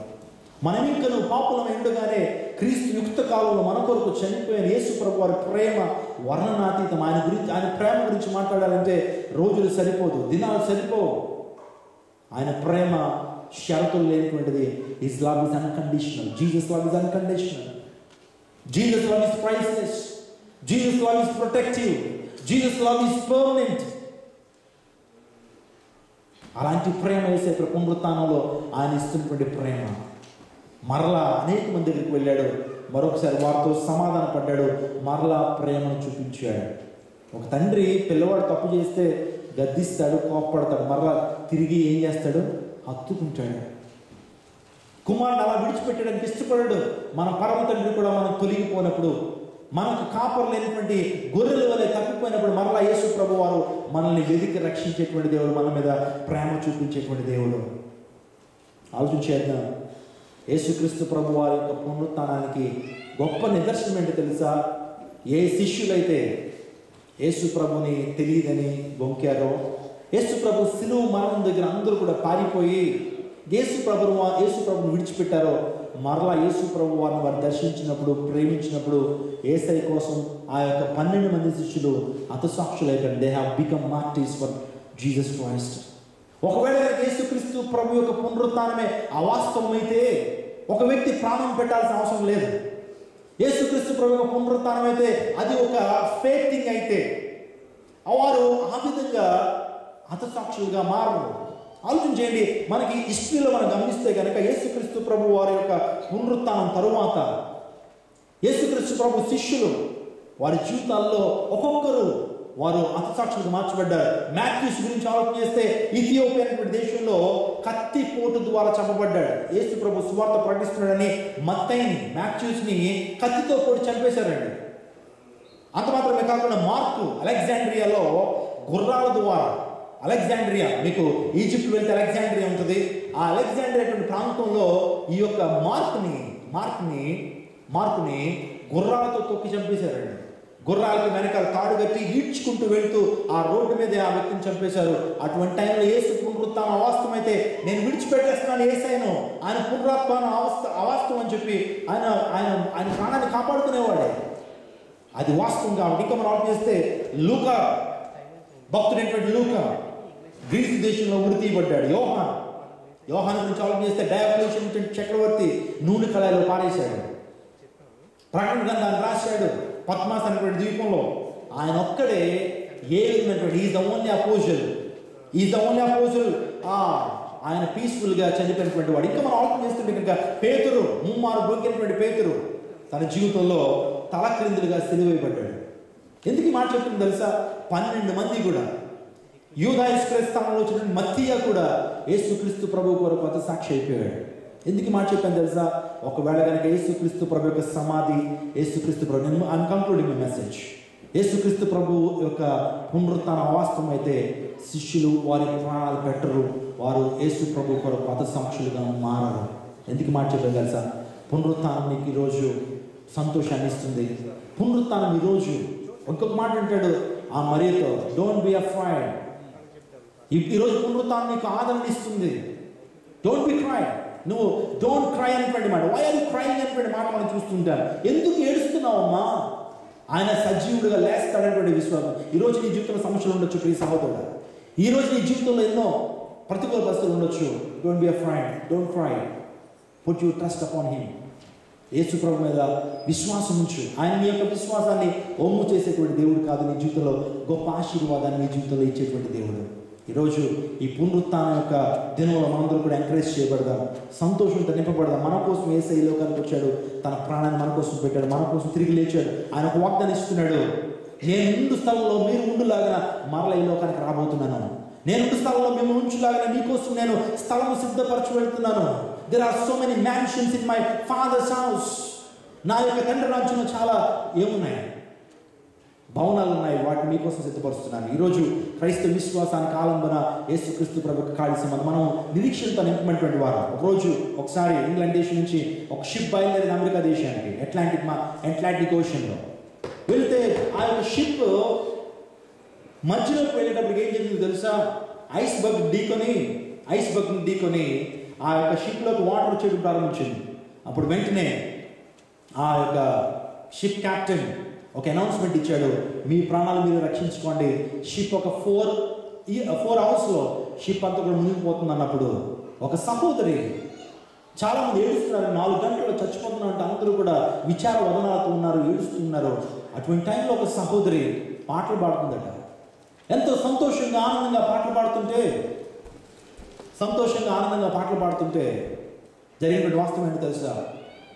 మనం ఇంకా నువ్వు పాపలం ఎండుగానే క్రీస్తు యుక్త కాలంలో మన కొరకు చనిపోయిన యేసు ప్రభు వారి ప్రేమ వర్ణనాతీతం. ఆయన గురించి ఆయన ప్రేమ గురించి మాట్లాడాలంటే రోజులు సరిపోదు దినాలు సరిపోవు. ఆయన ప్రేమ షరతులు లేనటువంటిది. His love is unconditional Jesus love is unconditional Jesus love is priceless Jesus love is protective Jesus love is permanent అలాంటి ప్రేమ వేసే పునరుత్నంలో ఆయన ఇస్తున్నటువంటి ప్రేమ. మరలా అనేక మంది దగ్గరికి వెళ్ళాడు. మరొకసారి వారితో సమాధాన పడ్డాడు. మరలా ప్రేమను చూపించాడు. ఒక తండ్రి పిల్లవాడు తప్పు చేస్తే గద్దిస్తాడు కోప్పడతాడు. మరలా తిరిగి ఏం చేస్తాడు? హత్తుకుంటాడు. కుమారుడు అలా విడిచిపెట్టడానికి ఇష్టపడాడు. మన పరమ తండ్రి కూడా మనం తొలగిపోయినప్పుడు మనకు కాపరు లేనటువంటి గొర్రెల వలె తప్పిపోయినప్పుడు మరలా యేసు ప్రభు వారు మనల్ని వెతికి రక్షించేటువంటి దేవుడు మన మీద ప్రేమ చూపించేటువంటి దేవుడు. ఆలోచించేద్దాం. యేసుక్రీస్తు ప్రభు వారి యొక్క పునరుత్నానికి గొప్ప నిదర్శనం ఏంటి తెలుసా? ఏ శిష్యులైతే యేసు ప్రభుని తెలియదని బొంకారో యేసు ప్రభు సిలువు మరణం దగ్గర అందరూ కూడా పారిపోయి యేసు ప్రభు యేసు ప్రభును విడిచిపెట్టారో మరలా యేసు ప్రభు వారిని వారు దర్శించినప్పుడు ప్రేమించినప్పుడు ఏసై కోసం ఆ యొక్క పన్నెండు మంది శిష్యులు అతసాక్షులైపోయారు they have become martyrs for Jesus Christ ఒకవేళ యేసుక్రీస్తు ప్రభు యొక్క పునరుత్నమే అవాస్తవమైతే ఒక వ్యక్తి ప్రాణం పెట్టాల్సిన అవసరం లేదు. యేసుక్రీస్తు ప్రభు యొక్క పునరుత్నం అయితే అది ఒక ఫేక్ థింగ్ అయితే వారు ఆ విధంగా హతసాక్షులుగా మారరు. ఆలోచన చేయండి. మనకి హిస్టరీలో మనం గమనిస్తే కనుక యేసుక్రీస్తు ప్రభు వారి యొక్క పునరుత్నం తరువాత యేసుక్రీస్తు ప్రభు శిష్యులు వారి జీవితాల్లో ఒక్కొక్కరు వారు అతసాక్షులకు మార్చబడ్డారు. మ్యాథ్యూస్ గురించి ఆలోచన చేస్తే ఇథియోపియా అనేటువంటి దేశంలో కత్తి పోటు ద్వారా చంపబడ్డాడు. యేసు ప్రభు సువార్త ప్రకటిస్తున్నాడని మత్తైని మ్యాథ్యూస్ని కత్తితో పోటు చంపేశారండి. అంత మాత్రమే కాకుండా మార్కు అలెగ్జాండ్రియాలో గుర్రాల ద్వారా అలెగ్జాండ్రియా. మీకు ఈజిప్ట్ వెళ్తే అలెగ్జాండ్రియా ఉంటుంది. ఆ అలెగ్జాండ్రియా ప్రాంతంలో ఈ యొక్క మార్క్ని మార్క్ని మార్క్ని గుర్రాలతో తొక్కి చంపేశారండి. గుర్రాలకి వెనకాల తాడు కట్టి ఈడ్చుకుంటూ వెళ్తూ ఆ రోడ్డు మీద ఆ వ్యక్తిని చంపేశారు. అటువంటి టైంలో ఏసు పునరుత్నం అవాస్తమైతే అయితే నేను విడిచిపెట్టేస్తున్నాను ఏసైను. ఆయన పునరుత్నం అవస్థ అవాస్తవం అని చెప్పి ఆయన ఆయన ఆయన ప్రాణాన్ని కాపాడుకునేవాడే. అది వాస్తవం కాబట్టి ఇంకా మనం చేస్తే లూక భక్తుడైనటువంటి లూక గ్రీసు దేశంలో ఉరి తీయబడ్డాడు. యోహాన్. యోహాన్ గురించి ఆలోచిస్తే చేస్తే చక్రవర్తి నూనె కళాయిలో పారేశాడు. ప్రకటన గ్రంథాన్ని రాశాడు. పద్మాస్ అనేటువంటి ద్వీపంలో. ఆయన ఒక్కడే ఏ విధమైనటువంటి is the only apostle is the only apostle ఆయన పీస్ఫుల్గా చనిపోయినటువంటి వాడు. ఇంకా మనం ఆలోచన చేస్తుంటే పేతురు ముమ్మారు బొక్కినటువంటి పేతురు తన జీవితంలో తల క్రిందులుగా సిలువైపడ్డాడు. ఎందుకు ఈ మాట చెప్తుంది తెలుసా? పన్నెండు మంది కూడా యూదాయిస్క్రైస్ స్థానంలో వచ్చిన మత్తియ కూడా యేసుక్రీస్తు ప్రభు కొరకు అంత సాక్షి అయిపోయాడు. ఎందుకు మాట చెప్పాను తెలుసా? ఒకవేళ కనుక యేసుక్రీస్తు ప్రభు యొక్క సమాధి యేసుక్రీస్తు ప్రభు నేను ఐఎమ్ కంక్లూడింగ్ మెసేజ్ యేసుక్రీస్తు ప్రభు యొక్క పునరుత్న అవాస్తవం అయితే శిష్యులు వారి ప్రాణాలు పెట్టరు వారు యేసు ప్రభు కొరకు కొత్త సాక్షులుగా మారరు. ఎందుకు మాట చెప్పాను తెలుసా? పునరుత్నం మీకు ఈరోజు సంతోషాన్ని ఇస్తుంది. పునరుత్నం ఈరోజు ఇంకొక మాట అంటాడు ఆ మరియతో డోంట్ బి అఫ్రైడ్ ఈరోజు పునరుత్నం నీకు ఆదరణ ఇస్తుంది. డోంట్ బి క్రై నువ్వు డోంట్ క్రై అనిపడి మాట. వై ఆర్ క్రై అనిపడి మాట మనం చూస్తుంటారు ఎందుకు ఏడుస్తున్నావు అమ్మా ఆయన సజీవుడిగా లేస్తాడనేటువంటి విశ్వాసం. ఈరోజు నీ జీవితంలో సమస్యలు ఉండొచ్చు ప్రియ సహోదరుడు. ఈ రోజు నీ జీవితంలో ఎన్నో ప్రతికూల పరిస్థితులు ఉండొచ్చు. Don't be afraid don't cry put you trust upon him యేసు ప్రభు మీద విశ్వాసం ఉంచు. ఆయన మీ యొక్క విశ్వాసాన్ని ఒమ్ము చేసేటువంటి దేవుడు కాదు. నీ జీవితంలో గొప్ప ఆశీర్వాదాన్ని నీ జీవితంలో ఇచ్చేటువంటి దేవుడు. ఈరోజు ఈ పునరుత్న యొక్క దినంలో మనందరూ కూడా ఎంకరేజ్ చేయబడదాం. సంతోషంతో నింపబడదాం. మన కోసం ఏసై ఈ లోకానికి వచ్చాడు. తన ప్రాణాన్ని మన కోసం పెట్టాడు. మన కోసం తిరిగి లేచాడు. ఆయన ఒక వాగ్దానం ఇస్తున్నాడు. నేను ముందు స్థలంలో మీరు ఉండులాగా మరల ఈ లోకానికి రాబోతున్నాను. నేను ముందు స్థలంలో మేము ఉంచులాగా మీకోసం నేను స్థలము సిద్ధపరచు వెళ్తున్నాను there are so many mansions in my father's house నా యొక్క తండ్రి రాజ్యంలో చాలా ఏమున్నాయి? భవనాలు ఉన్నాయి వాటిని మీకోసం సిద్ధపరుస్తున్నాను. ఈరోజు క్రైస్తవ విశ్వాసానికి ఆలంబన యేసుక్రీస్తు ప్రభు కాళీ సంబంధం మనం నిరీక్షణతో నింపినటువంటి వారు. ఒకరోజు ఒకసారి ఇంగ్లాండ్ దేశం నుంచి ఒక షిప్ బయలుదేరిన అమెరికా దేశానికి అట్లాంటిక్ మా అట్లాంటిక్ ఓషన్లో. వెళ్తే ఆ యొక్క షిప్ మధ్యలోకి వెళ్ళేటప్పుడు ఏం జరిగిందో తెలుసా? ఐస్ బగ్ ఢీకొని ఐస్ బగ్ ఢీకొని ఆ యొక్క షిప్లోకి వాటర్ వచ్చేటప్పుడు ప్రారంభించింది. అప్పుడు వెంటనే ఆ యొక్క షిప్ క్యాప్టెన్ ఒక అనౌన్స్మెంట్ ఇచ్చాడు. మీ ప్రాణాలు మీరు రక్షించుకోండి. షిప్ ఒక ఫోర్ ఫోర్ అవర్స్లో షిప్ అంతా కూడా మునిగిపోతుంది అన్నప్పుడు ఒక సహోదరి చాలామంది ఏడుస్తున్నారు. నాలుగు గంటలు చచ్చిపోతున్నారు అంటే అందరూ కూడా విచార వదనాలతో ఉన్నారు ఏడుస్తున్నారు అటువంటి టైంలో ఒక సహోదరి పాటలు పాడుతుందట. ఎంతో సంతోషంగా ఆనందంగా పాటలు పాడుతుంటే సంతోషంగా ఆనందంగా పాటలు పాడుతుంటే జరిగినటువంటి వాస్తవం ఏంటో తెలుసా?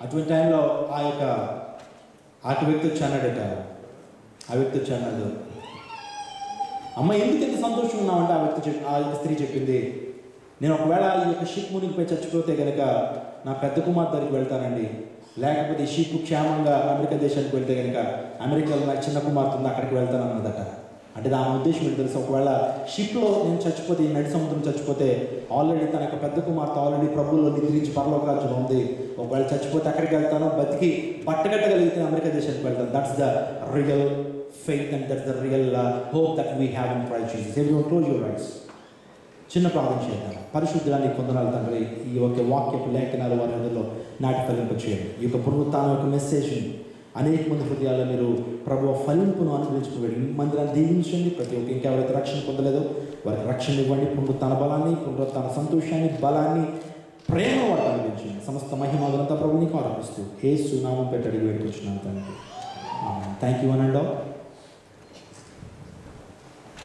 అటువంటి టైంలో ఆ యొక్క అటు వ్యక్తి వచ్చాడట ఆ వ్యక్తి వచ్చాడు అమ్మ ఎందుకు ఎంత సంతోషంగా ఉన్నామంటే ఆ వ్యక్తి ఆ స్త్రీ చెప్పింది నేను ఒకవేళ ఈ యొక్క షిప్ మునిగిపోయి చచ్చిపోతే కనుక నా పెద్ద కుమార్ దగ్గరికి వెళ్తానండి. లేకపోతే ఈ షిప్ క్షేమంగా అమెరికా దేశానికి వెళ్తే కనుక అమెరికాలో నా చిన్న కుమార్తె ఉంది అక్కడికి వెళ్తాను అన్నదట అంటే దాని ఉద్దేశం ఏంటి తెలుసు? ఒకవేళ షిప్లో నేను చచ్చిపోతే ఈ నడి సముద్రం చచ్చిపోతే ఆల్రెడీ తన యొక్క పెద్ద కుమార్తె ఆల్రెడీ ప్రభువులో నిద్రించి పరలోక ఉంది. ఒకవేళ చచ్చిపోతే అక్కడికి వెళ్తాను? బతికి పట్టగట్టగలిగితే అమెరికా దేశానికి వెళ్తాను. That's the real faith and that's the real hope that we have in Christ Jesus close your rights చిన్న ప్రార్థన చేద్దాం. పరిశుద్ధాన్ని కొందనాలు తండ్రి ఈ యొక్క వాక్యపు లేఖనాలు వారి అందులో నాటి ఫలింప చేయండి ఈ యొక్క పునరుత్నం యొక్క మెసేజ్ని అనేక మంది హృదయాల్లో మీరు ప్రభు ఫలింపును అనుగ్రహించుకోండి మీ మందిరాన్ని దీవించండి. ప్రతి ఒక్క ఇంకెవరైతే రక్షణ పొందలేదో వారికి రక్షణ ఇవ్వండి. పునరుత్న బలాన్ని పునరుత్న సంతోషాన్ని బలాన్ని ప్రేమ వారికి అనుగ్రహించండి. సమస్త మహిమలంతా ప్రభు ఆరంభిస్తూ ఏ సునామం పెట్టడి వేడుకొచ్చున్నాను తండ్రి. Thank you అనండో